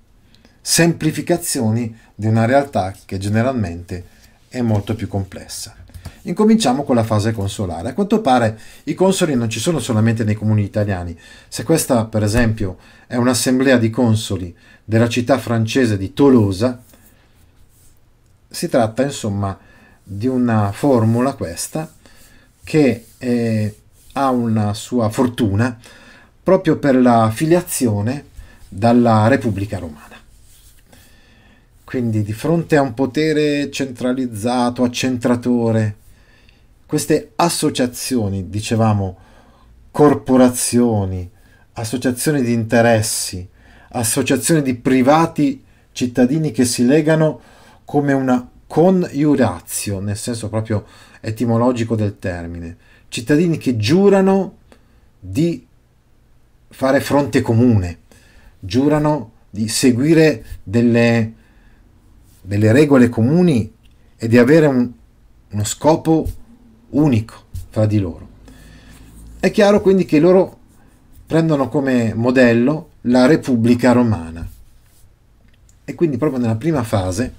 semplificazioni di una realtà che generalmente è molto più complessa. Incominciamo con la fase consolare. A quanto pare i consoli non ci sono solamente nei comuni italiani. Se questa, per esempio, è un'assemblea di consoli della città francese di Tolosa, si tratta insomma di una formula questa che eh, ha una sua fortuna proprio per la filiazione dalla Repubblica Romana. Quindi di fronte a un potere centralizzato, accentratore, queste associazioni, dicevamo, corporazioni, associazioni di interessi, associazioni di privati cittadini che si legano come una coniuratio, nel senso proprio etimologico del termine, cittadini che giurano di fare fronte comune, giurano di seguire delle, delle regole comuni e di avere un, uno scopo unico fra di loro. È chiaro quindi che loro prendono come modello la Repubblica Romana e quindi proprio nella prima fase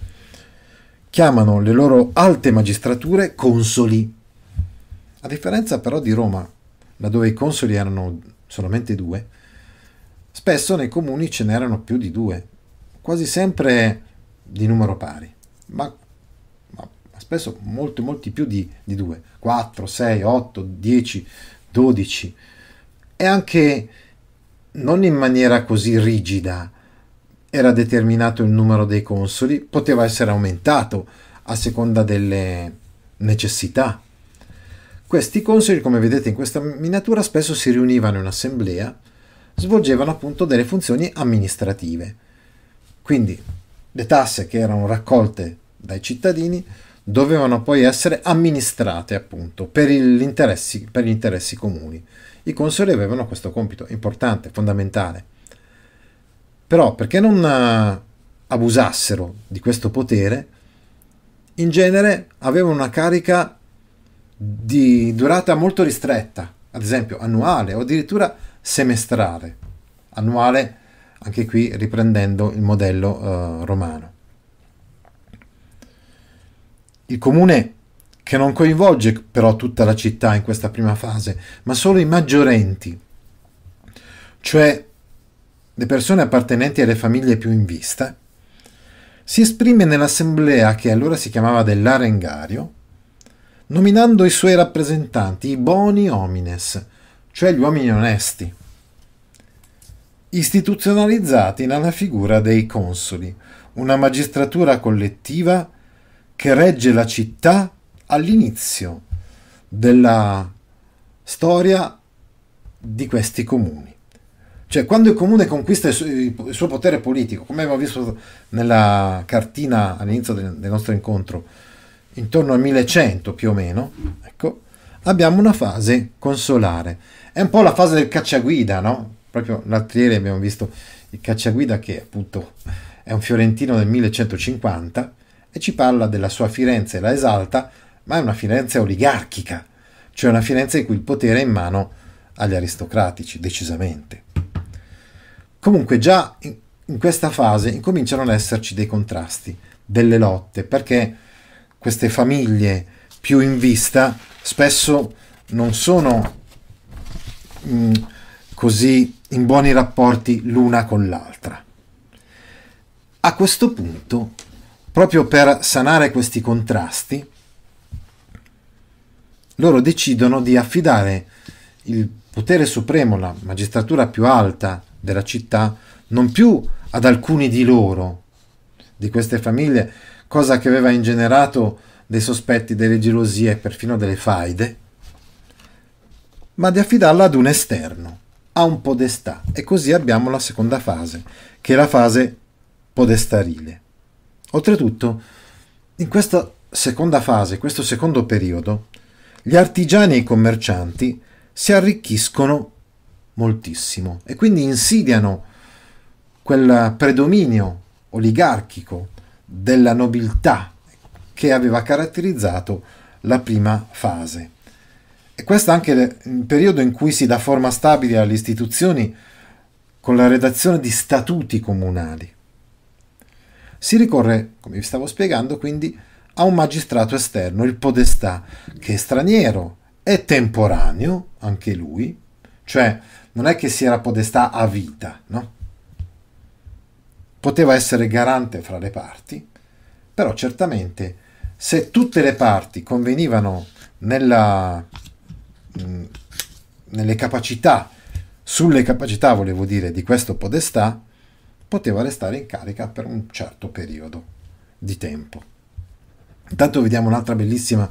chiamano le loro alte magistrature consoli. A differenza però di Roma, laddove i consoli erano solamente due, spesso nei comuni ce n'erano più di due, quasi sempre di numero pari, ma, ma spesso molti, molti più di, di due, 4, 6, 8, 10, 12 e anche non in maniera così rigida era determinato il numero dei consoli, poteva essere aumentato a seconda delle necessità. Questi consoli, come vedete in questa miniatura, spesso si riunivano in assemblea, svolgevano appunto delle funzioni amministrative. Quindi le tasse che erano raccolte dai cittadini dovevano poi essere amministrate appunto per, gli interessi, per gli interessi comuni. I consoli avevano questo compito importante, fondamentale. Però perché non eh, abusassero di questo potere, in genere avevano una carica di durata molto ristretta, ad esempio annuale o addirittura semestrale. Annuale, anche qui riprendendo il modello uh, romano. Il comune che non coinvolge però tutta la città in questa prima fase, ma solo i maggiorenti, cioè le persone appartenenti alle famiglie più in vista, si esprime nell'assemblea che allora si chiamava dell'Arengario, nominando i suoi rappresentanti, i boni homines, cioè gli uomini onesti, istituzionalizzati nella figura dei consoli, una magistratura collettiva che regge la città all'inizio della storia di questi comuni. Cioè, quando il comune conquista il suo, il suo potere politico, come abbiamo visto nella cartina all'inizio del, del, nostro incontro, intorno al 1100 più o meno, ecco, abbiamo una fase consolare. È un po' la fase del cacciaguida, no? Proprio l'altro ieri abbiamo visto il cacciaguida che appunto è un fiorentino del 1150 e ci parla della sua Firenze, la esalta, ma è una Firenze oligarchica, cioè una Firenze in cui il potere è in mano agli aristocratici, decisamente. Comunque già in, in questa fase incominciano ad esserci dei contrasti, delle lotte, perché queste famiglie più in vista spesso non sono mh, mm, così in buoni rapporti l'una con l'altra. A questo punto, proprio per sanare questi contrasti, loro decidono di affidare il potere supremo, la magistratura più alta della città, non più ad alcuni di loro, di queste famiglie, cosa che aveva ingenerato dei sospetti, delle gelosie e perfino delle faide, ma di affidarla ad un esterno, a un podestà. E così abbiamo la seconda fase, che è la fase podestarile. Oltretutto, in questa seconda fase, questo secondo periodo, gli artigiani e i commercianti si arricchiscono moltissimo e quindi insidiano quel predominio oligarchico della nobiltà che aveva caratterizzato la prima fase. E questo è anche il periodo in cui si dà forma stabile alle istituzioni con la redazione di statuti comunali. Si ricorre, come vi stavo spiegando, quindi a un magistrato esterno, il podestà, che è straniero, è temporaneo, anche lui, cioè non è che si era podestà a vita, no? Poteva essere garante fra le parti, però certamente se tutte le parti convenivano nella, mm, nelle capacità, sulle capacità, volevo dire, di questo podestà, poteva restare in carica per un certo periodo di tempo. Intanto vediamo un'altra bellissima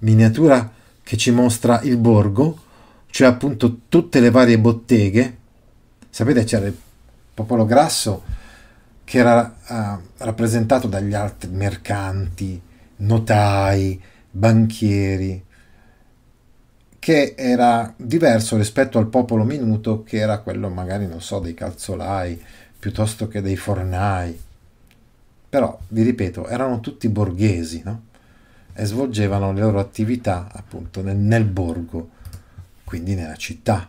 miniatura che ci mostra il borgo, cioè appunto tutte le varie botteghe Sapete, c'era il popolo grasso che era uh, rappresentato dagli altri mercanti, notai, banchieri, che era diverso rispetto al popolo minuto che era quello magari, non so, dei calzolai piuttosto che dei fornai. Però, vi ripeto, erano tutti borghesi, no? E svolgevano le loro attività appunto nel, nel borgo, quindi nella città.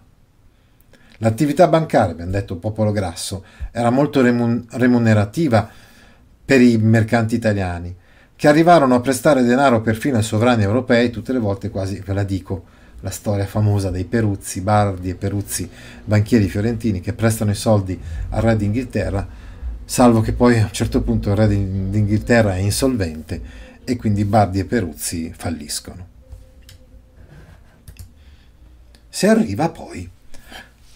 L'attività bancaria, abbiamo detto popolo grasso, era molto remunerativa per i mercanti italiani, che arrivarono a prestare denaro perfino ai sovrani europei, tutte le volte quasi, ve la dico, la storia famosa dei Peruzzi, Bardi e Peruzzi, banchieri fiorentini che prestano i soldi al re d'Inghilterra, salvo che poi a un certo punto il re d'Inghilterra è insolvente e quindi Bardi e Peruzzi falliscono. Si arriva poi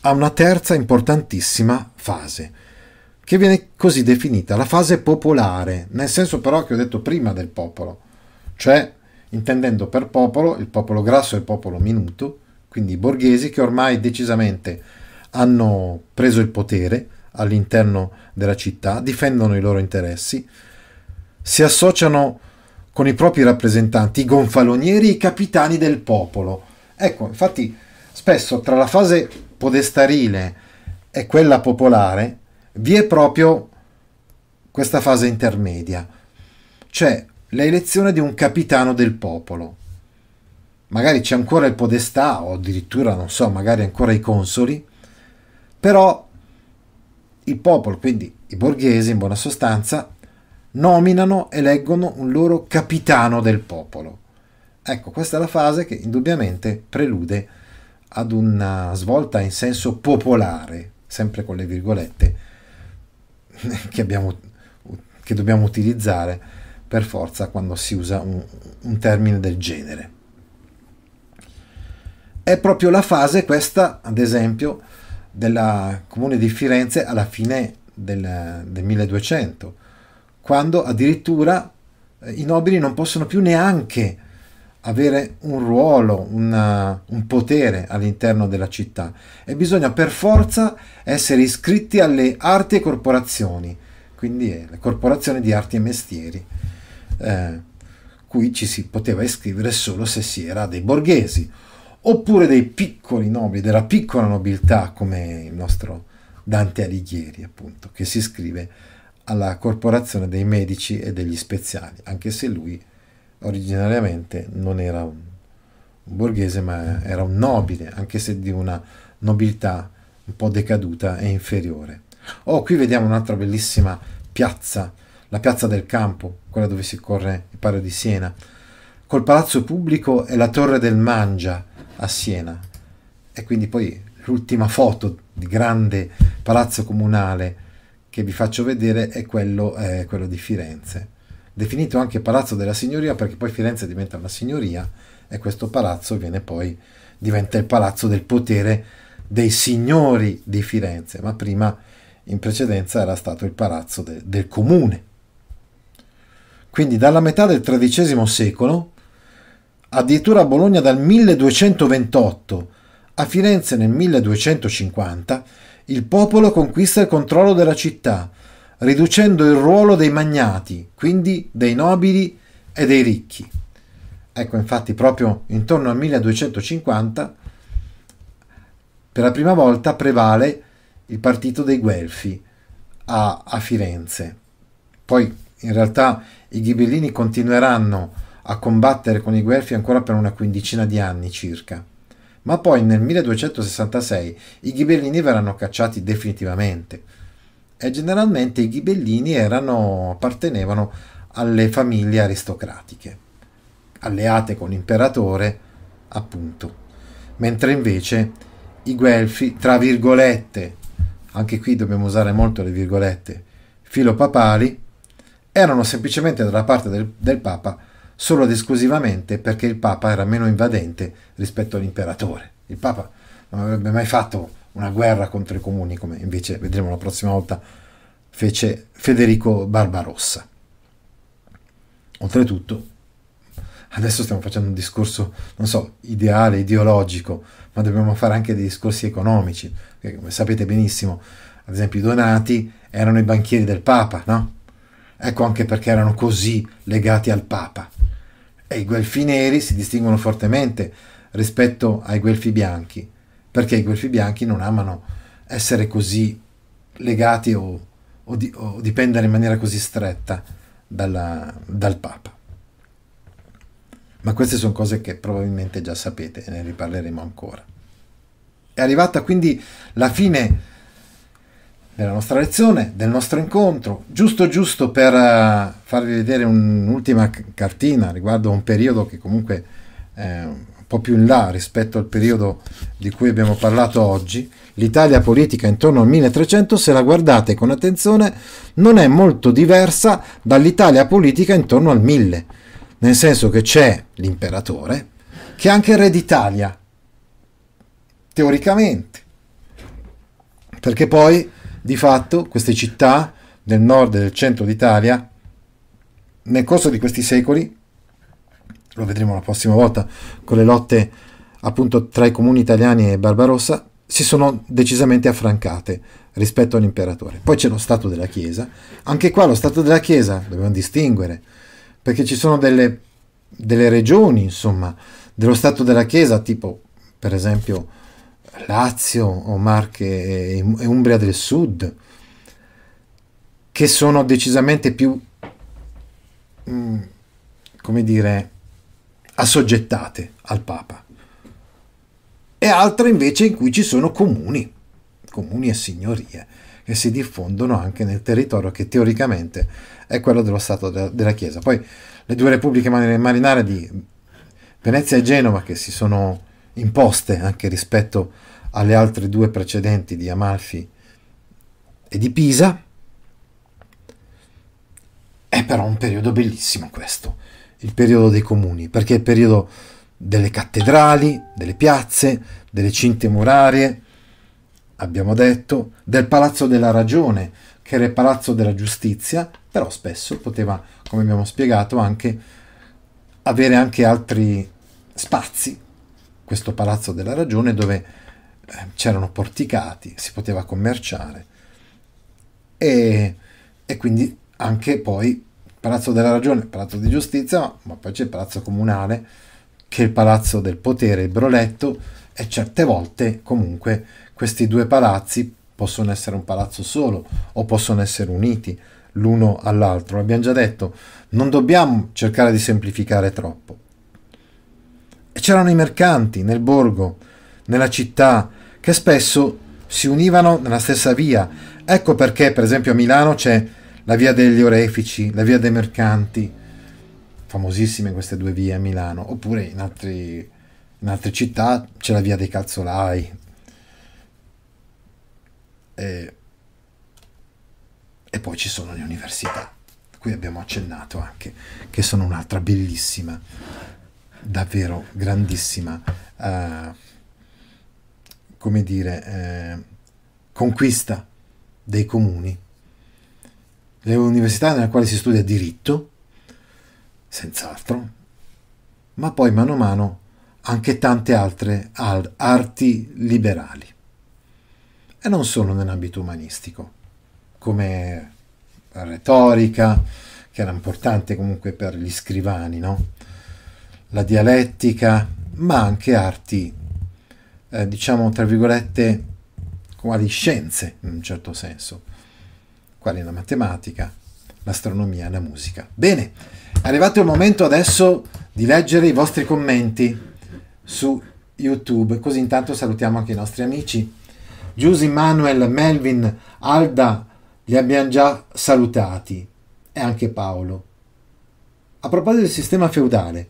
a una terza importantissima fase, che viene così definita la fase popolare, nel senso però che ho detto prima del popolo, cioè intendendo per popolo il popolo grasso e il popolo minuto, quindi i borghesi che ormai decisamente hanno preso il potere all'interno della città, difendono i loro interessi, si associano con i propri rappresentanti, i gonfalonieri, i capitani del popolo. Ecco, infatti spesso tra la fase podestarile e quella popolare vi è proprio questa fase intermedia, cioè l'elezione di un capitano del popolo. Magari c'è ancora il podestà o addirittura, non so, magari ancora i consoli, però il popolo, quindi i borghesi in buona sostanza, nominano, eleggono un loro capitano del popolo. Ecco, questa è la fase che indubbiamente prelude ad una svolta in senso popolare, sempre con le virgolette che, abbiamo, che dobbiamo utilizzare per forza quando si usa un, un termine del genere. È proprio la fase questa, ad esempio, del comune di Firenze alla fine del, del 1200, quando addirittura eh, i nobili non possono più neanche avere un ruolo, una, un potere all'interno della città. E bisogna per forza essere iscritti alle arti e corporazioni, quindi eh, le corporazioni di arti e mestieri eh, cui ci si poteva iscrivere solo se si era dei borghesi, oppure dei piccoli nobili, della piccola nobiltà, come il nostro Dante Alighieri, appunto, che si iscrive alla corporazione dei medici e degli speziali, anche se lui originariamente non era un, borghese, ma era un nobile, anche se di una nobiltà un po' decaduta e inferiore. Oh, qui vediamo un'altra bellissima piazza la piazza del campo, quella dove si corre il Paro di Siena, col palazzo pubblico e la torre del Mangia a Siena. E quindi poi l'ultima foto di grande palazzo comunale che vi faccio vedere è quello, è quello di Firenze. Definito anche Palazzo della Signoria perché poi Firenze diventa una signoria e questo palazzo viene poi, diventa il palazzo del potere dei signori di Firenze, ma prima in precedenza era stato il palazzo de, del comune quindi dalla metà del XIII secolo, addirittura a Bologna dal 1228, a Firenze nel 1250, il popolo conquista il controllo della città, riducendo il ruolo dei magnati, quindi dei nobili e dei ricchi. Ecco, infatti, proprio intorno al 1250, per la prima volta prevale il partito dei Guelfi a, a Firenze. Poi, in realtà, i ghibellini continueranno a combattere con i guelfi ancora per una quindicina di anni circa. Ma poi nel 1266 i ghibellini verranno cacciati definitivamente e generalmente i ghibellini erano, appartenevano alle famiglie aristocratiche, alleate con l'imperatore, appunto, mentre invece i guelfi, tra virgolette, anche qui dobbiamo usare molto le virgolette, filopapali, erano semplicemente dalla parte del, del Papa solo ed esclusivamente perché il Papa era meno invadente rispetto all'imperatore. Il Papa non avrebbe mai fatto una guerra contro i comuni come invece vedremo la prossima volta fece Federico Barbarossa. Oltretutto, adesso stiamo facendo un discorso, non so, ideale, ideologico, ma dobbiamo fare anche dei discorsi economici, perché come sapete benissimo, ad esempio i donati erano i banchieri del Papa, no? Ecco anche perché erano così legati al Papa. E i guelfi neri si distinguono fortemente rispetto ai guelfi bianchi, perché i guelfi bianchi non amano essere così legati o, o, di, o dipendere in maniera così stretta dalla, dal Papa. Ma queste sono cose che probabilmente già sapete e ne riparleremo ancora. È arrivata quindi la fine della nostra lezione, del nostro incontro, giusto giusto per uh, farvi vedere un'ultima cartina riguardo a un periodo che comunque è un po' più in là rispetto al periodo di cui abbiamo parlato oggi. L'Italia politica intorno al 1300, se la guardate con attenzione, non è molto diversa dall'Italia politica intorno al 1000, nel senso che c'è l'imperatore, che è anche re d'Italia, teoricamente, perché poi di fatto queste città del nord e del centro d'Italia, nel corso di questi secoli, lo vedremo la prossima volta con le lotte appunto tra i comuni italiani e Barbarossa, si sono decisamente affrancate rispetto all'imperatore. Poi c'è lo Stato della Chiesa, anche qua lo Stato della Chiesa dobbiamo distinguere, perché ci sono delle, delle regioni, insomma, dello Stato della Chiesa, tipo per esempio Lazio o Marche e Umbria del Sud, che sono decisamente più, mm, come dire, assoggettate al Papa. E altre invece in cui ci sono comuni, comuni e signorie, che si diffondono anche nel territorio che teoricamente è quello dello Stato della Chiesa. Poi le due repubbliche marinare di Venezia e Genova che si sono imposte anche rispetto alle altre due precedenti di Amalfi e di Pisa. È però un periodo bellissimo questo, il periodo dei comuni, perché è il periodo delle cattedrali, delle piazze, delle cinte murarie, abbiamo detto, del Palazzo della Ragione, che era il Palazzo della Giustizia, però spesso poteva, come abbiamo spiegato, anche avere anche altri spazi questo palazzo della ragione dove c'erano porticati, si poteva commerciare e, e quindi anche poi palazzo della ragione, palazzo di giustizia, ma poi c'è il palazzo comunale che è il palazzo del potere, il broletto e certe volte comunque questi due palazzi possono essere un palazzo solo o possono essere uniti l'uno all'altro. Abbiamo già detto, non dobbiamo cercare di semplificare troppo. E c'erano i mercanti nel borgo, nella città, che spesso si univano nella stessa via. Ecco perché, per esempio, a Milano c'è la via degli orefici, la via dei mercanti, famosissime queste due vie a Milano, oppure in, altri, in altre città c'è la via dei calzolai. E, e poi ci sono le università, qui abbiamo accennato anche, che sono un'altra bellissima davvero grandissima, uh, come dire, eh, conquista dei comuni. Le università nelle quali si studia diritto, senz'altro, ma poi mano a mano anche tante altre arti liberali. E non solo nell'ambito umanistico, come retorica, che era importante comunque per gli scrivani, no? la dialettica, ma anche arti, eh, diciamo, tra virgolette, quali scienze, in un certo senso, quali la matematica, l'astronomia, la musica. Bene, è arrivato il momento adesso di leggere i vostri commenti su YouTube, così intanto salutiamo anche i nostri amici. Giusy, Manuel, Melvin, Alda, li abbiamo già salutati, e anche Paolo. A proposito del sistema feudale,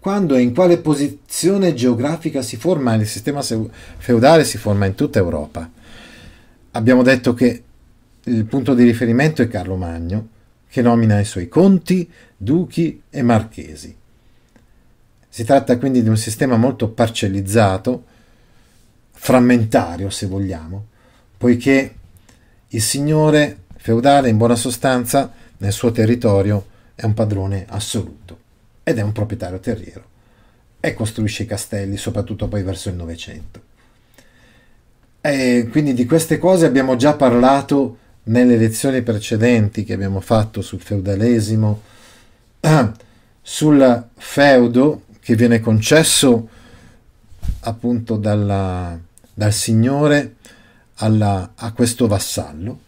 quando e in quale posizione geografica si forma il sistema feudale si forma in tutta Europa. Abbiamo detto che il punto di riferimento è Carlo Magno, che nomina i suoi conti, duchi e marchesi. Si tratta quindi di un sistema molto parcellizzato, frammentario se vogliamo, poiché il signore feudale in buona sostanza nel suo territorio è un padrone assoluto ed è un proprietario terriero e costruisce i castelli, soprattutto poi verso il Novecento. Quindi di queste cose abbiamo già parlato nelle lezioni precedenti che abbiamo fatto sul feudalesimo, sul feudo che viene concesso appunto dalla, dal Signore alla, a questo vassallo,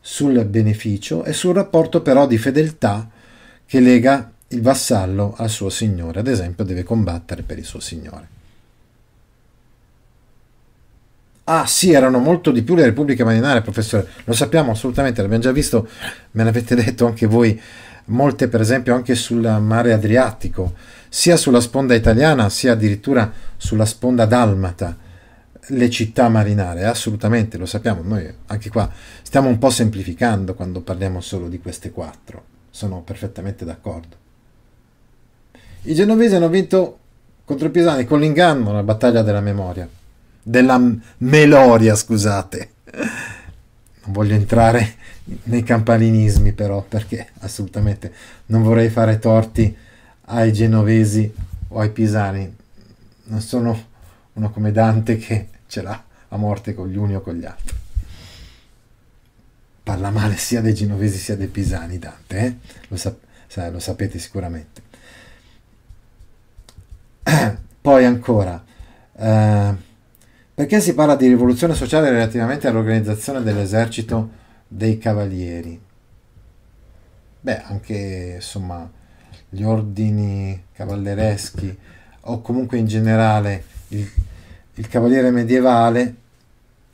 sul beneficio e sul rapporto però di fedeltà che lega il vassallo al suo signore, ad esempio deve combattere per il suo signore. Ah sì, erano molto di più le repubbliche marinare, professore, lo sappiamo assolutamente, l'abbiamo già visto, me l'avete detto anche voi, molte per esempio anche sul mare Adriatico, sia sulla sponda italiana sia addirittura sulla sponda dalmata, le città marinare, assolutamente, lo sappiamo, noi anche qua stiamo un po' semplificando quando parliamo solo di queste quattro, sono perfettamente d'accordo. I genovesi hanno vinto contro i pisani con l'inganno la battaglia della memoria, della meloria, scusate. Non voglio entrare nei campanilismi però, perché assolutamente non vorrei fare torti ai genovesi o ai pisani. Non sono uno come Dante che ce l'ha a morte con gli uni o con gli altri. Parla male sia dei genovesi sia dei pisani Dante, eh? lo, sap- lo sapete sicuramente. Poi ancora, eh, perché si parla di rivoluzione sociale relativamente all'organizzazione dell'esercito dei cavalieri? Beh, anche insomma gli ordini cavallereschi o comunque in generale il, il cavaliere medievale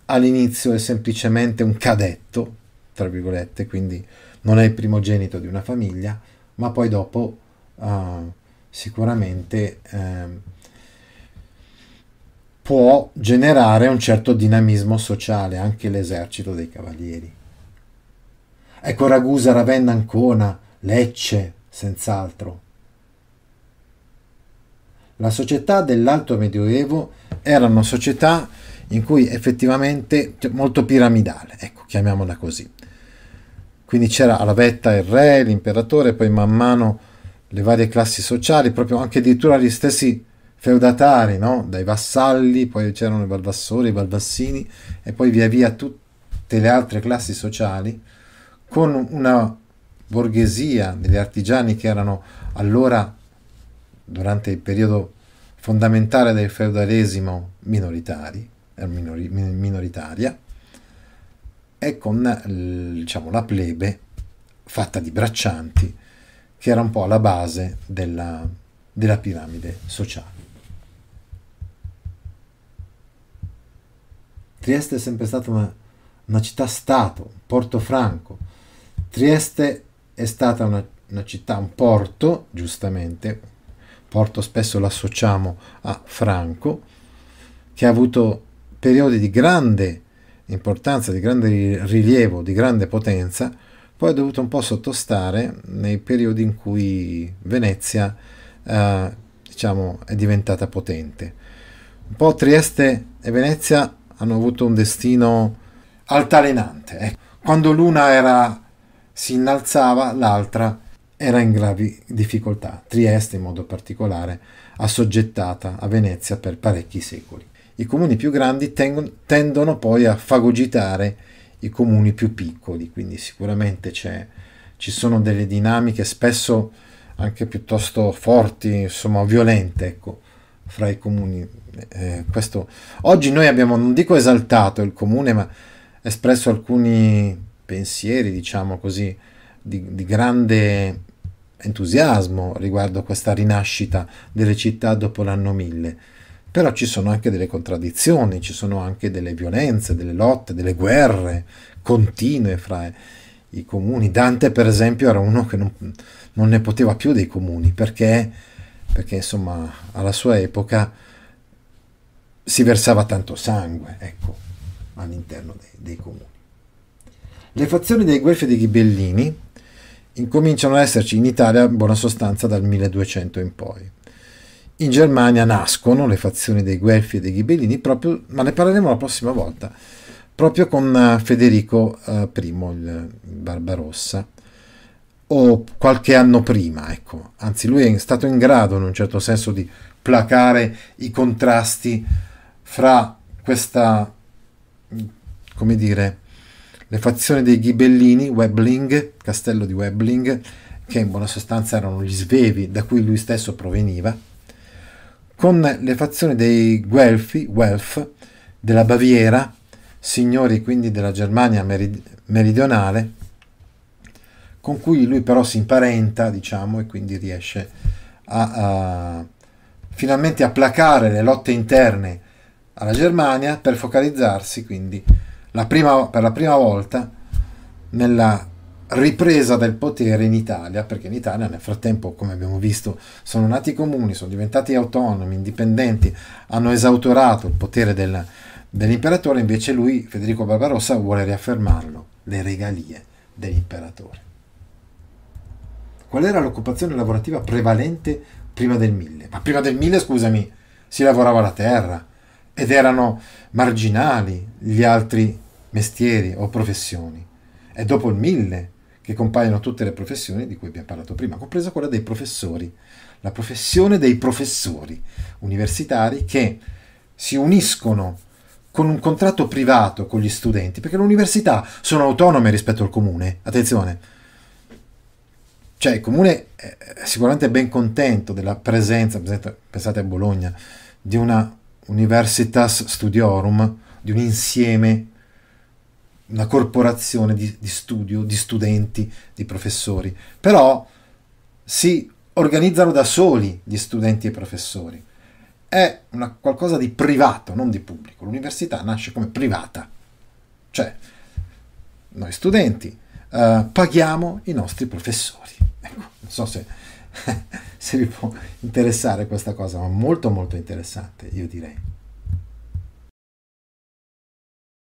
all'inizio è semplicemente un cadetto, tra virgolette, quindi non è il primogenito di una famiglia, ma poi dopo uh, sicuramente eh, può generare un certo dinamismo sociale, anche l'esercito dei cavalieri. Ecco Ragusa, Ravenna, Ancona, Lecce, senz'altro. La società dell'Alto Medioevo erano società in cui effettivamente molto piramidale, ecco, chiamiamola così. Quindi c'era alla vetta il re, l'imperatore, poi man mano le varie classi sociali, proprio anche addirittura gli stessi feudatari, no? dai vassalli, poi c'erano i valvassori, i valvassini e poi via via tutte le altre classi sociali, con una borghesia degli artigiani che erano allora, durante il periodo fondamentale del feudalesimo, minoritari, eh, minori, minoritaria, e con diciamo, la plebe fatta di braccianti che era un po' la base della, della piramide sociale. Trieste è sempre stata una, una città-stato, porto franco. Trieste è stata una, una città, un porto, giustamente, porto spesso lo associamo a Franco, che ha avuto periodi di grande importanza, di grande rilievo, di grande potenza, poi ha dovuto un po' sottostare nei periodi in cui Venezia eh, diciamo, è diventata potente. Un po' Trieste e Venezia hanno avuto un destino altalenante. Ecco. Quando l'una era, si innalzava, l'altra era in gravi difficoltà. Trieste, in modo particolare, assoggettata a Venezia per parecchi secoli. I comuni più grandi tendono poi a fagocitare i comuni più piccoli, quindi sicuramente ci sono delle dinamiche spesso anche piuttosto forti, insomma violente, ecco, fra i comuni. Eh, questo, oggi noi abbiamo, non dico esaltato il comune, ma espresso alcuni pensieri, diciamo così, di, di grande entusiasmo riguardo a questa rinascita delle città dopo l'anno 1000 però ci sono anche delle contraddizioni, ci sono anche delle violenze, delle lotte, delle guerre continue fra i comuni. Dante, per esempio, era uno che non, non ne poteva più dei comuni perché, perché, insomma, alla sua epoca si versava tanto sangue, ecco, all'interno dei, dei comuni. Le fazioni dei Guelfi e dei Ghibellini incominciano ad esserci in Italia in buona sostanza dal 1200 in poi. In Germania nascono le fazioni dei Guelfi e dei Ghibellini, proprio, ma ne parleremo la prossima volta, proprio con eh, Federico eh, I, il Barbarossa. O qualche anno prima, ecco. Anzi, lui è stato in grado, in un certo senso, di placare i contrasti fra questa, come dire, le fazioni dei ghibellini, Webling, castello di Webling, che in buona sostanza erano gli svevi da cui lui stesso proveniva, con le fazioni dei Guelfi, Guelf, della Baviera, signori quindi della Germania meridionale, con cui lui però si imparenta, diciamo, e quindi riesce a, a finalmente a placare le lotte interne alla Germania per focalizzarsi quindi la prima, per la prima volta nella ripresa del potere in Italia, perché in Italia nel frattempo, come abbiamo visto, sono nati comuni, sono diventati autonomi, indipendenti, hanno esautorato il potere del, dell'imperatore, invece lui, Federico Barbarossa, vuole riaffermarlo, le regalie dell'imperatore. Qual era l'occupazione lavorativa prevalente prima del 1000? Ma prima del 1000, scusami, si lavorava la terra ed erano marginali gli altri mestieri o professioni. È dopo il 1000 che compaiono tutte le professioni di cui abbiamo parlato prima, compresa quella dei professori, la professione dei professori universitari che si uniscono con un contratto privato con gli studenti, perché le università sono autonome rispetto al comune, attenzione, cioè il comune è sicuramente ben contento della presenza, pensate a Bologna, di una universitas studiorum, di un insieme, una corporazione di, di studio, di studenti, di professori, però si organizzano da soli gli studenti e i professori. È una, qualcosa di privato, non di pubblico. L'università nasce come privata, cioè noi studenti uh, paghiamo i nostri professori. Ecco, non so se, se vi può interessare questa cosa, ma molto molto interessante, io direi.